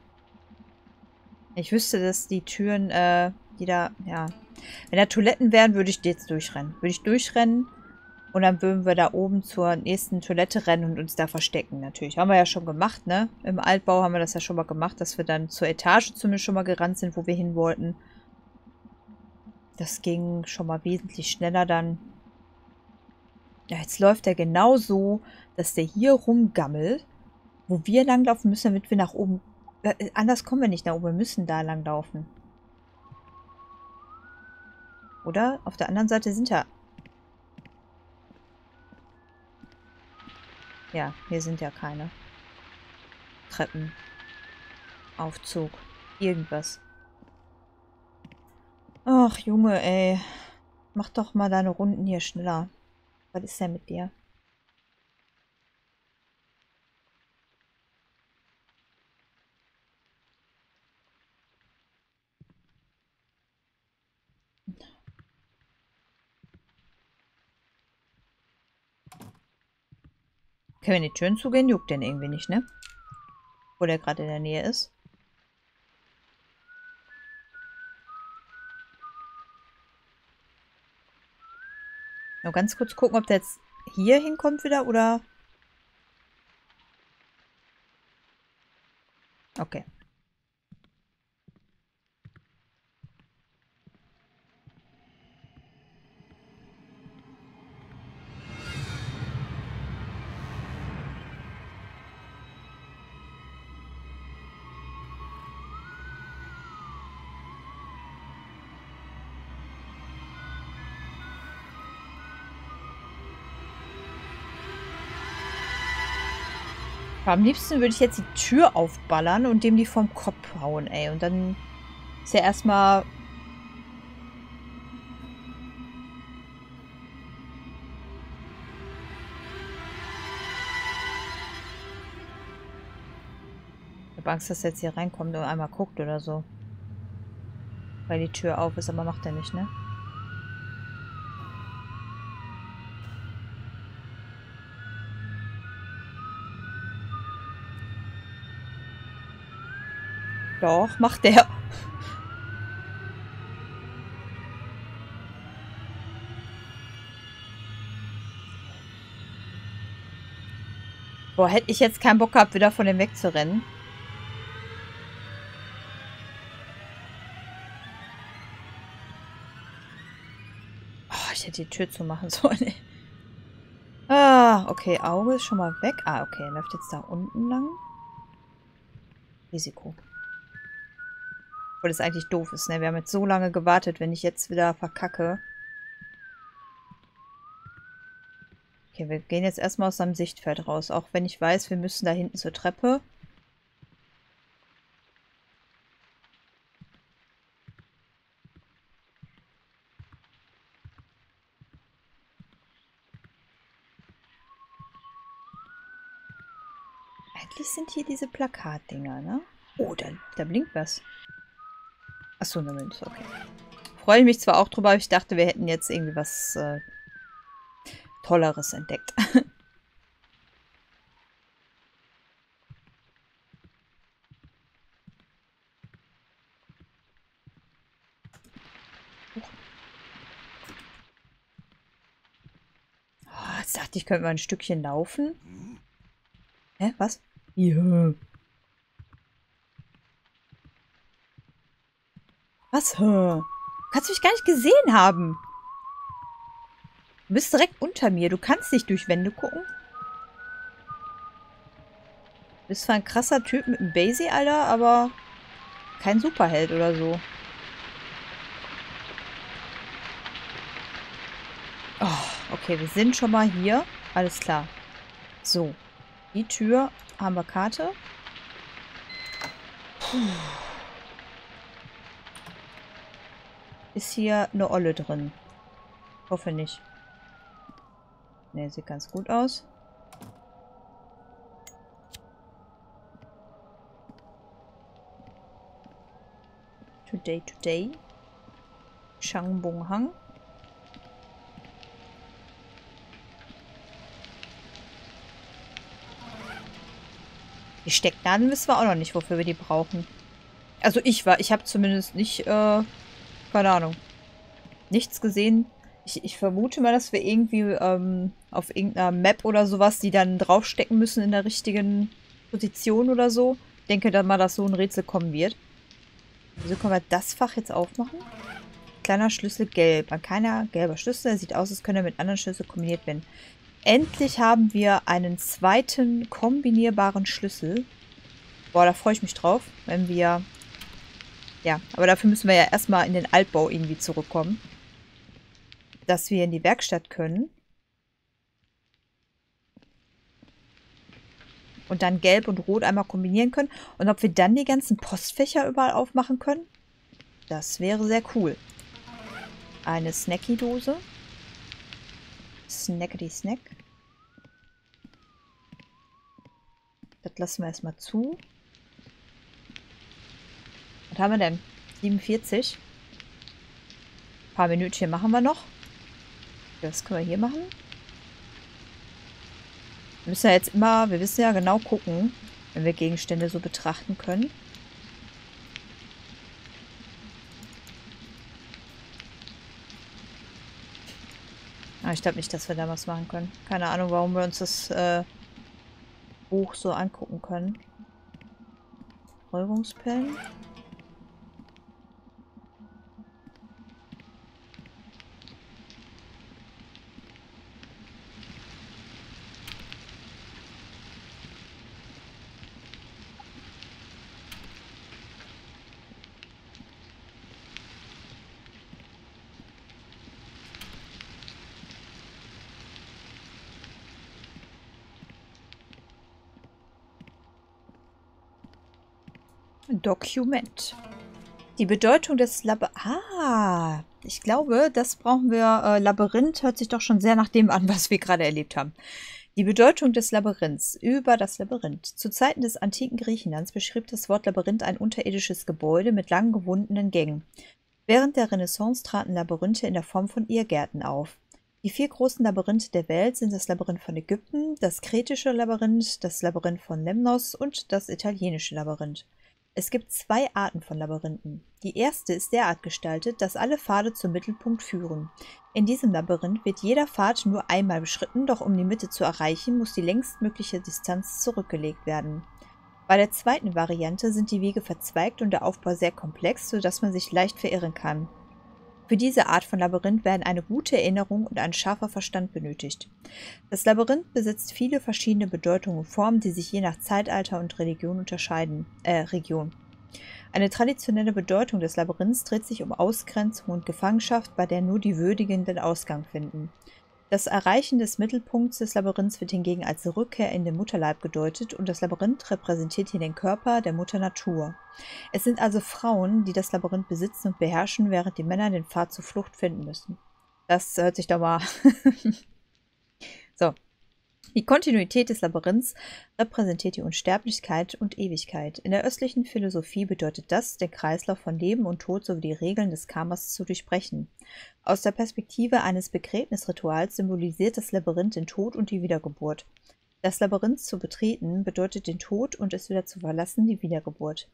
Ich wüsste, dass die Türen, äh, die da, ja. Wenn da Toiletten wären, würde ich jetzt durchrennen. Würde ich durchrennen und dann würden wir da oben zur nächsten Toilette rennen und uns da verstecken natürlich. Haben wir ja schon gemacht, ne? Im Altbau haben wir das ja schon mal gemacht, dass wir dann zur Etage zumindest schon mal gerannt sind, wo wir hin wollten. Das ging schon mal wesentlich schneller dann. Ja, jetzt läuft er genau so, dass der hier rumgammelt, wo wir langlaufen müssen, damit wir nach oben anders kommen wir nicht nach oben. Wir müssen da lang laufen. Oder? Auf der anderen Seite sind ja... Ja, hier sind ja keine. Treppen. Aufzug. Irgendwas. Ach, Junge, ey. Mach doch mal deine Runden hier schneller. Was ist denn mit dir? Okay, wenn die Türen zugehen, juckt den irgendwie nicht, ne? Wo der gerade in der Nähe ist. Nur ganz kurz gucken, ob der jetzt hier hinkommt wieder oder... Okay. Am liebsten würde ich jetzt die Tür aufballern und dem die vom Kopf hauen, ey. Und dann ist ja erstmal... Ich habe Angst, dass er jetzt hier reinkommt und einmal guckt oder so. Weil die Tür auf ist, aber macht er nicht, ne? Doch, macht der. Boah, hätte ich jetzt keinen Bock gehabt, wieder von dem wegzurennen. Oh, ich hätte die Tür zumachen sollen. Ah, okay, Auge ist schon mal weg. Ah, okay, läuft jetzt da unten lang. Risiko. Obwohl das eigentlich doof ist, ne? Wir haben jetzt so lange gewartet, wenn ich jetzt wieder verkacke. Okay, wir gehen jetzt erstmal aus seinem Sichtfeld raus. Auch wenn ich weiß, wir müssen da hinten zur Treppe. Eigentlich sind hier diese Plakatdinger, ne? Oh, da, da blinkt was. Achso, eine Münze, okay. Freue ich mich zwar auch drüber, aber ich dachte, wir hätten jetzt irgendwie was äh, Tolleres entdeckt. Oh, jetzt dachte ich, könnte mal ein Stückchen laufen. Hä, was? Ja. Was? Hä? Kannst du mich gar nicht gesehen haben. Du bist direkt unter mir. Du kannst nicht durch Wände gucken. Du bist zwar ein krasser Typ mit einem Basie, Alter, aber kein Superheld oder so. Oh, okay, wir sind schon mal hier. Alles klar. So. Die Tür haben wir Karte. Puh. Ist hier eine Olle drin? Hoffe nicht. Ne, sieht ganz gut aus. Today, today. Shangbong Hang. Die Stecknadeln wissen wir auch noch nicht, wofür wir die brauchen. Also ich war, ich habe zumindest nicht, äh, keine Ahnung, nichts gesehen, ich, ich vermute mal, dass wir irgendwie ähm, auf irgendeiner Map oder sowas, die dann draufstecken müssen in der richtigen Position oder so. Ich denke dann mal, dass so ein Rätsel kommen wird. Wieso können wir das Fach jetzt aufmachen? Kleiner Schlüssel gelb. Ein kleiner gelber Schlüssel. Er sieht aus, als könnte er mit anderen Schlüsseln kombiniert werden. Endlich haben wir einen zweiten kombinierbaren Schlüssel. Boah, da freue ich mich drauf, wenn wir... Ja, aber dafür müssen wir ja erstmal in den Altbau irgendwie zurückkommen dass wir in die Werkstatt können. Und dann gelb und rot einmal kombinieren können. Und ob wir dann die ganzen Postfächer überall aufmachen können? Das wäre sehr cool. Eine Snacky-Dose. Snackety Snack. Das lassen wir erstmal zu. Was haben wir denn? 47. Ein paar Minütchen machen wir noch. Das können wir hier machen. Wir müssen ja jetzt immer, wir wissen ja genau gucken, wenn wir Gegenstände so betrachten können. Ah, ich glaube nicht, dass wir da was machen können. Keine Ahnung, warum wir uns das äh, Buch so angucken können. Räumungspellen. Dokument. Die Bedeutung des Labyrinth. Ah, ich glaube, das brauchen wir. Äh, Labyrinth hört sich doch schon sehr nach dem an, was wir gerade erlebt haben. Die Bedeutung des Labyrinths. Über das Labyrinth. Zu Zeiten des antiken Griechenlands beschrieb das Wort Labyrinth ein unterirdisches Gebäude mit lang gewundenen Gängen. Während der Renaissance traten Labyrinthe in der Form von Irrgärten auf. Die vier großen Labyrinthe der Welt sind das Labyrinth von Ägypten, das kretische Labyrinth, das Labyrinth von Lemnos und das italienische Labyrinth. Es gibt zwei Arten von Labyrinthen. Die erste ist derart gestaltet, dass alle Pfade zum Mittelpunkt führen. In diesem Labyrinth wird jeder Pfad nur einmal beschritten, doch um die Mitte zu erreichen, muss die längstmögliche Distanz zurückgelegt werden. Bei der zweiten Variante sind die Wege verzweigt und der Aufbau sehr komplex, sodass man sich leicht verirren kann. Für diese Art von Labyrinth werden eine gute Erinnerung und ein scharfer Verstand benötigt. Das Labyrinth besitzt viele verschiedene Bedeutungen und Formen, die sich je nach Zeitalter und Religion unterscheiden. Äh, Region. Eine traditionelle Bedeutung des Labyrinths dreht sich um Ausgrenzung und Gefangenschaft, bei der nur die Würdigen den Ausgang finden. Das Erreichen des Mittelpunkts des Labyrinths wird hingegen als Rückkehr in den Mutterleib gedeutet und das Labyrinth repräsentiert hier den Körper der Mutter Natur. Es sind also Frauen, die das Labyrinth besitzen und beherrschen, während die Männer den Pfad zur Flucht finden müssen. Das hört sich doch mal. so, die Kontinuität des Labyrinths repräsentiert die Unsterblichkeit und Ewigkeit. In der östlichen Philosophie bedeutet das, den Kreislauf von Leben und Tod sowie die Regeln des Karmas zu durchbrechen. Aus der Perspektive eines Begräbnisrituals symbolisiert das Labyrinth den Tod und die Wiedergeburt. Das Labyrinth zu betreten bedeutet den Tod und es wieder zu verlassen die Wiedergeburt.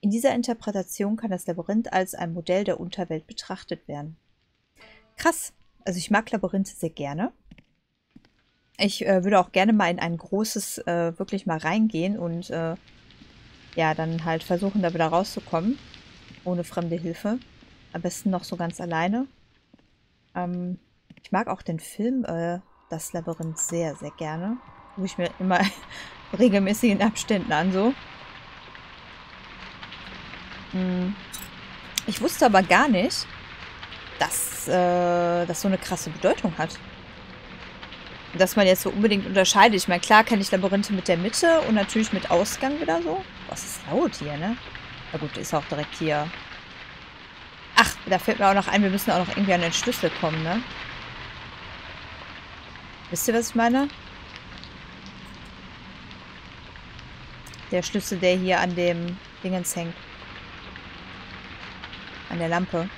In dieser Interpretation kann das Labyrinth als ein Modell der Unterwelt betrachtet werden. Krass. Also ich mag Labyrinthe sehr gerne. Ich äh, würde auch gerne mal in ein großes äh, wirklich mal reingehen und äh, ja, dann halt versuchen, da wieder rauszukommen. Ohne fremde Hilfe. Am besten noch so ganz alleine. Ähm, ich mag auch den Film äh, Das Labyrinth sehr, sehr gerne. Gucke ich mir immer regelmäßig in Abständen an, so. Hm. Ich wusste aber gar nicht, dass äh, das so eine krasse Bedeutung hat dass man jetzt so unbedingt unterscheidet. Ich meine, klar kenne ich Labyrinthe mit der Mitte und natürlich mit Ausgang wieder so. Was ist laut hier, ne? Na gut, ist auch direkt hier. Ach, da fällt mir auch noch ein, wir müssen auch noch irgendwie an den Schlüssel kommen, ne? Wisst ihr, was ich meine? Der Schlüssel, der hier an dem Dingens hängt. An der Lampe.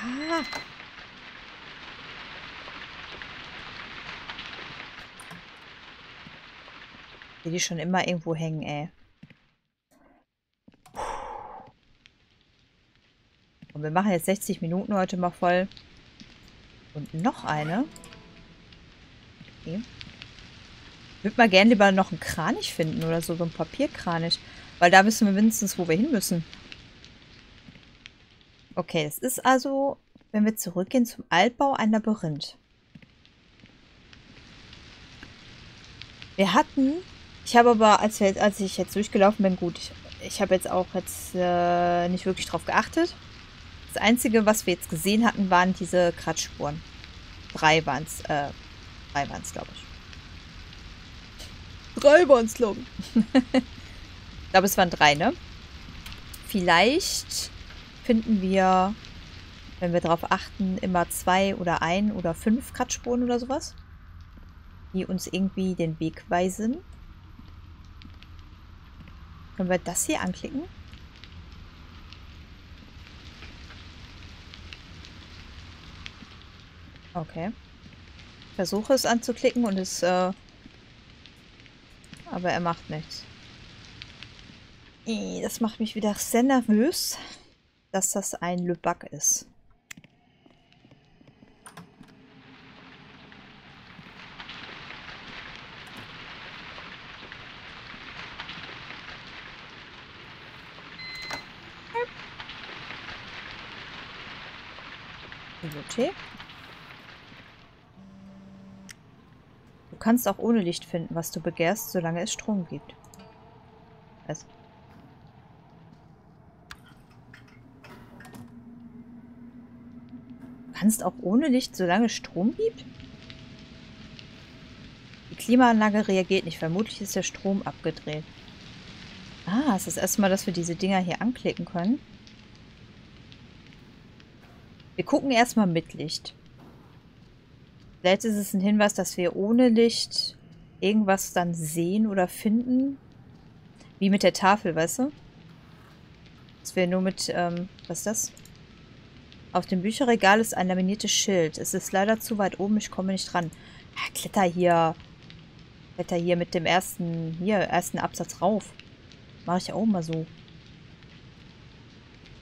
Ah. Will die schon immer irgendwo hängen, ey. Und wir machen jetzt 60 Minuten heute mal voll. Und noch eine. Okay. Ich würde mal gerne lieber noch einen Kranich finden oder so, so ein Papierkranich. Weil da wissen wir mindestens, wo wir hin müssen. Okay, es ist also, wenn wir zurückgehen zum Altbau, ein Labyrinth. Wir hatten, ich habe aber, als, wir, als ich jetzt durchgelaufen bin, gut, ich, ich habe jetzt auch jetzt äh, nicht wirklich drauf geachtet. Das Einzige, was wir jetzt gesehen hatten, waren diese Kratzspuren. Drei waren es, äh, drei waren es, glaube ich. Drei waren es, glaube ich. ich glaube, es waren drei, ne? Vielleicht finden wir, wenn wir darauf achten, immer zwei oder ein oder fünf Kratzspuren oder sowas, die uns irgendwie den Weg weisen. Können wir das hier anklicken? Okay. Ich versuche es anzuklicken und es... Äh aber er macht nichts. Das macht mich wieder sehr nervös dass das ein Le ist. Du kannst auch ohne Licht finden, was du begehrst, solange es Strom gibt. Also. Kannst auch ohne Licht, solange Strom gibt? Die Klimaanlage reagiert nicht. Vermutlich ist der Strom abgedreht. Ah, es ist erstmal, dass wir diese Dinger hier anklicken können. Wir gucken erstmal mit Licht. Vielleicht ist es ein Hinweis, dass wir ohne Licht irgendwas dann sehen oder finden. Wie mit der Tafel, weißt du? Dass wir nur mit, ähm, was ist das? Auf dem Bücherregal ist ein laminiertes Schild. Es ist leider zu weit oben, ich komme nicht ran. Ja, kletter hier. Kletter hier mit dem ersten, hier, ersten Absatz rauf. Mache ich ja auch mal so.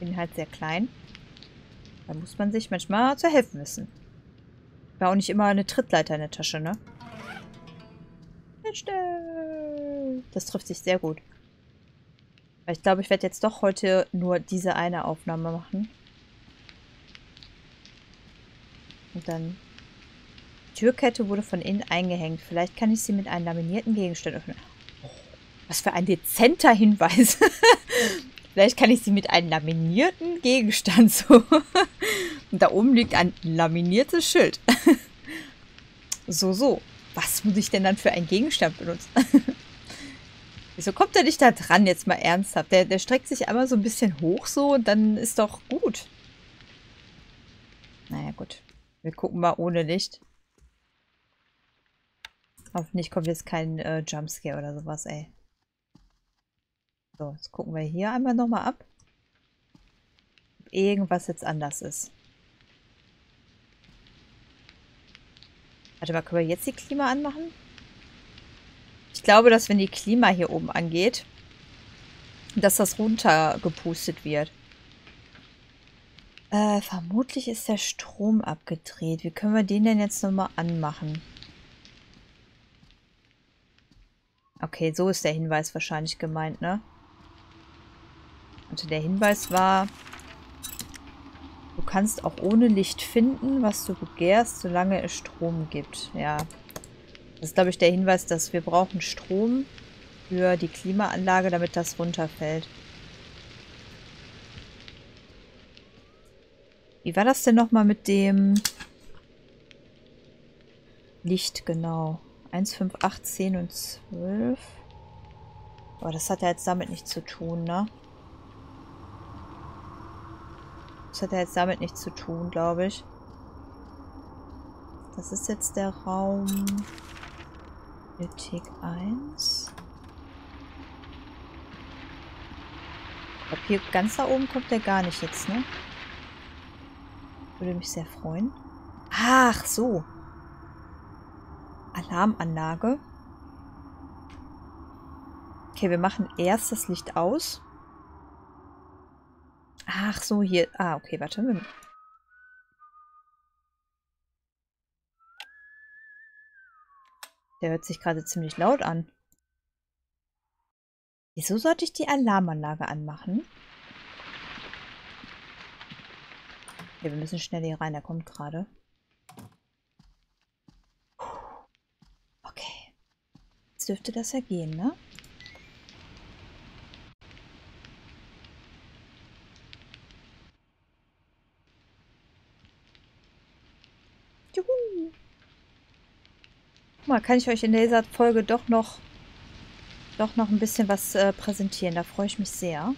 Bin halt sehr klein. Da muss man sich manchmal zu helfen wissen. War auch nicht immer eine Trittleiter in der Tasche, ne? Das trifft sich sehr gut. Ich glaube, ich werde jetzt doch heute nur diese eine Aufnahme machen. Und dann... Türkette wurde von innen eingehängt. Vielleicht kann ich sie mit einem laminierten Gegenstand öffnen. Oh, was für ein dezenter Hinweis. Vielleicht kann ich sie mit einem laminierten Gegenstand so. Und da oben liegt ein laminiertes Schild. so, so. Was muss ich denn dann für einen Gegenstand benutzen? Wieso kommt er nicht da dran, jetzt mal ernsthaft? Der, der streckt sich einmal so ein bisschen hoch so und dann ist doch gut. Naja, gut. Wir gucken mal ohne Licht. Hoffentlich kommt jetzt kein äh, Jumpscare oder sowas, ey. So, jetzt gucken wir hier einmal nochmal ab. Ob irgendwas jetzt anders ist. Warte mal, können wir jetzt die Klima anmachen? Ich glaube, dass wenn die Klima hier oben angeht, dass das runtergepustet wird. Äh, vermutlich ist der Strom abgedreht. Wie können wir den denn jetzt nochmal anmachen? Okay, so ist der Hinweis wahrscheinlich gemeint, ne? Also der Hinweis war, du kannst auch ohne Licht finden, was du begehrst, solange es Strom gibt. Ja, das ist, glaube ich, der Hinweis, dass wir brauchen Strom für die Klimaanlage, damit das runterfällt. Wie war das denn nochmal mit dem Licht genau? 1, 5, 8, 10 und 12. Aber das hat ja jetzt damit nichts zu tun, ne? Das hat ja jetzt damit nichts zu tun, glaube ich. Das ist jetzt der Raum... Bibliothek 1. Ich glaube, hier ganz da oben kommt der gar nicht jetzt, ne? Würde mich sehr freuen. Ach, so. Alarmanlage. Okay, wir machen erst das Licht aus. Ach so, hier. Ah, okay, warte. Der hört sich gerade ziemlich laut an. Wieso sollte ich die Alarmanlage anmachen? Okay, wir müssen schnell hier rein. Er kommt gerade. Okay. Jetzt dürfte das ja gehen, ne? mal, kann ich euch in dieser Folge doch noch, doch noch ein bisschen was äh, präsentieren. Da freue ich mich sehr.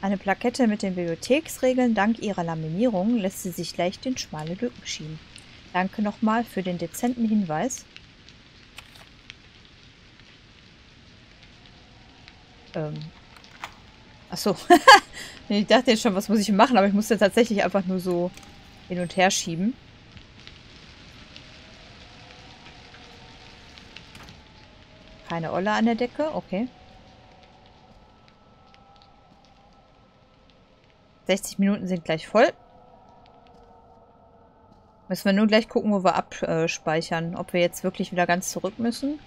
Eine Plakette mit den Bibliotheksregeln. Dank ihrer Laminierung lässt sie sich leicht in schmale Lücken schieben. Danke nochmal für den dezenten Hinweis. Ähm. Achso. ich dachte jetzt schon, was muss ich machen, aber ich musste tatsächlich einfach nur so hin und her schieben. Keine Olle an der Decke, okay. 60 Minuten sind gleich voll. Müssen wir nur gleich gucken, wo wir abspeichern. Ob wir jetzt wirklich wieder ganz zurück müssen.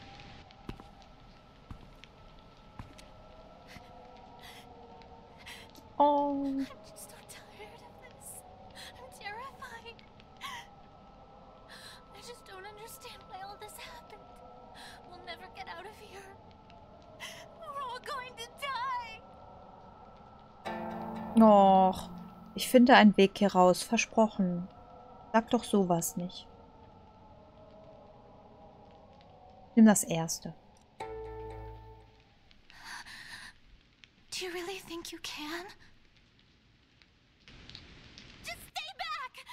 Oh. Och, ich finde einen Weg hier raus, versprochen. Sag doch sowas nicht. Nimm das erste. Do you really think you can? Just stay back!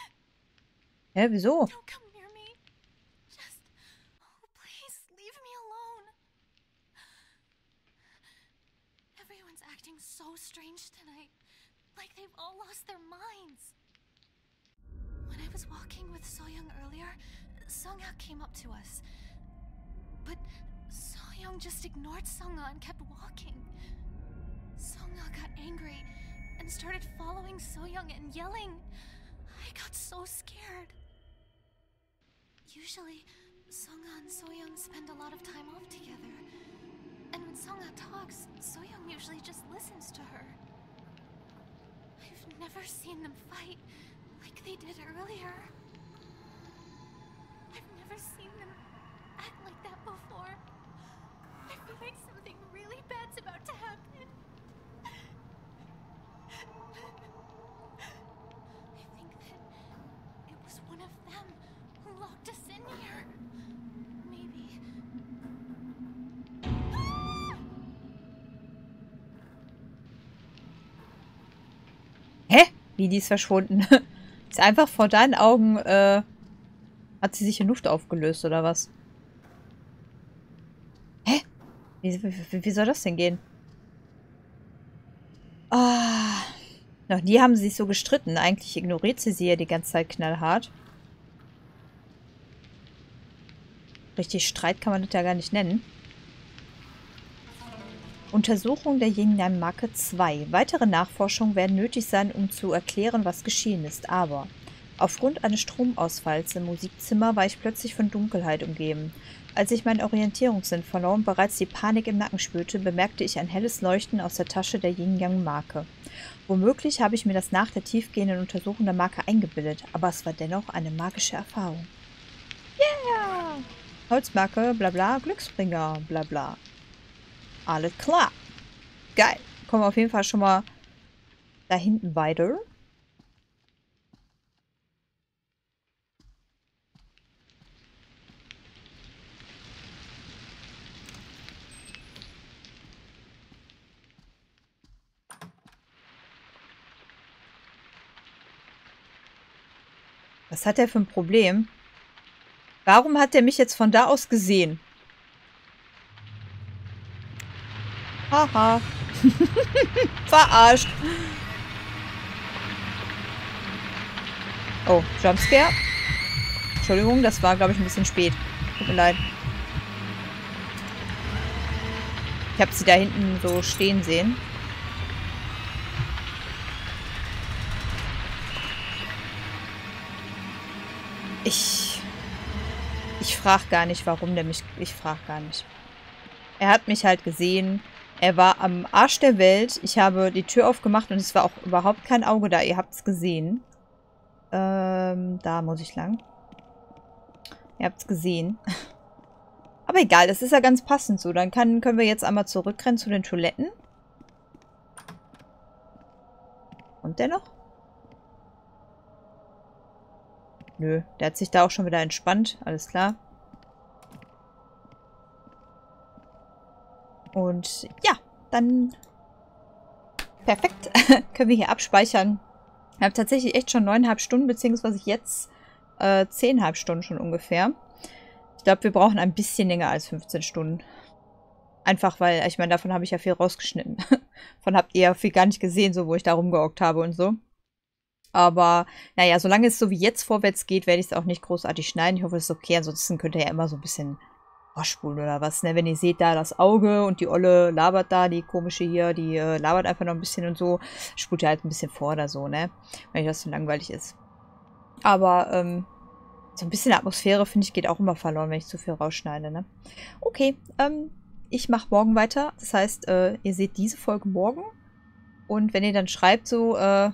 Hä, wieso? Don't come Songa came up to us. But Soyoung just ignored Songa and kept walking. Songa got angry and started following Soyoung and yelling. I got so scared. Usually, Songa and Soyoung spend a lot of time off together. And when Songa talks, Soyoung usually just listens to her. I've never seen them fight like they did earlier. Wie, die ist verschwunden? ist einfach vor deinen Augen, äh, hat sie sich in Luft aufgelöst, oder was? Hä? Wie, wie, wie soll das denn gehen? Ah. Noch nie haben sie sich so gestritten. Eigentlich ignoriert sie sie ja die ganze Zeit knallhart. Richtig Streit kann man das ja gar nicht nennen. Untersuchung der Yin-Yang-Marke 2. Weitere Nachforschungen werden nötig sein, um zu erklären, was geschehen ist. Aber aufgrund eines Stromausfalls im Musikzimmer war ich plötzlich von Dunkelheit umgeben. Als ich meinen Orientierungssinn verlor und bereits die Panik im Nacken spürte, bemerkte ich ein helles Leuchten aus der Tasche der Yin-Yang-Marke. Womöglich habe ich mir das nach der tiefgehenden Untersuchung der Marke eingebildet, aber es war dennoch eine magische Erfahrung. Yeah! Holzmarke, bla bla, Glücksbringer, bla bla. Alles klar. Geil. Kommen wir auf jeden Fall schon mal da hinten weiter. Was hat er für ein Problem? Warum hat er mich jetzt von da aus gesehen? Haha. Verarscht. Oh, Jumpscare. Entschuldigung, das war, glaube ich, ein bisschen spät. Tut mir leid. Ich habe sie da hinten so stehen sehen. Ich... Ich frage gar nicht, warum der mich... Ich frage gar nicht. Er hat mich halt gesehen. Er war am Arsch der Welt. Ich habe die Tür aufgemacht und es war auch überhaupt kein Auge da. Ihr habt es gesehen. Ähm, da muss ich lang. Ihr habt es gesehen. Aber egal, das ist ja ganz passend so. Dann kann, können wir jetzt einmal zurückrennen zu den Toiletten. Und dennoch? Nö, der hat sich da auch schon wieder entspannt. Alles klar. Und ja, dann perfekt. Können wir hier abspeichern. Ich habe tatsächlich echt schon neuneinhalb Stunden, beziehungsweise jetzt äh, zehnhalb Stunden schon ungefähr. Ich glaube, wir brauchen ein bisschen länger als 15 Stunden. Einfach weil, ich meine, davon habe ich ja viel rausgeschnitten. Von habt ihr ja viel gar nicht gesehen, so wo ich da rumgeockt habe und so. Aber naja, solange es so wie jetzt vorwärts geht, werde ich es auch nicht großartig schneiden. Ich hoffe, es ist okay. Ansonsten könnt ihr ja immer so ein bisschen vorspulen oder was, ne? Wenn ihr seht da das Auge und die Olle labert da, die komische hier, die äh, labert einfach noch ein bisschen und so, spult ihr halt ein bisschen vor oder so, ne? Wenn euch das so langweilig ist. Aber, ähm, so ein bisschen Atmosphäre, finde ich, geht auch immer verloren, wenn ich zu viel rausschneide, ne? Okay, ähm, ich mache morgen weiter. Das heißt, äh, ihr seht diese Folge morgen. Und wenn ihr dann schreibt so, äh,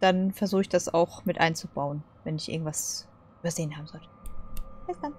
dann versuche ich das auch mit einzubauen, wenn ich irgendwas übersehen haben sollte. Bis dann.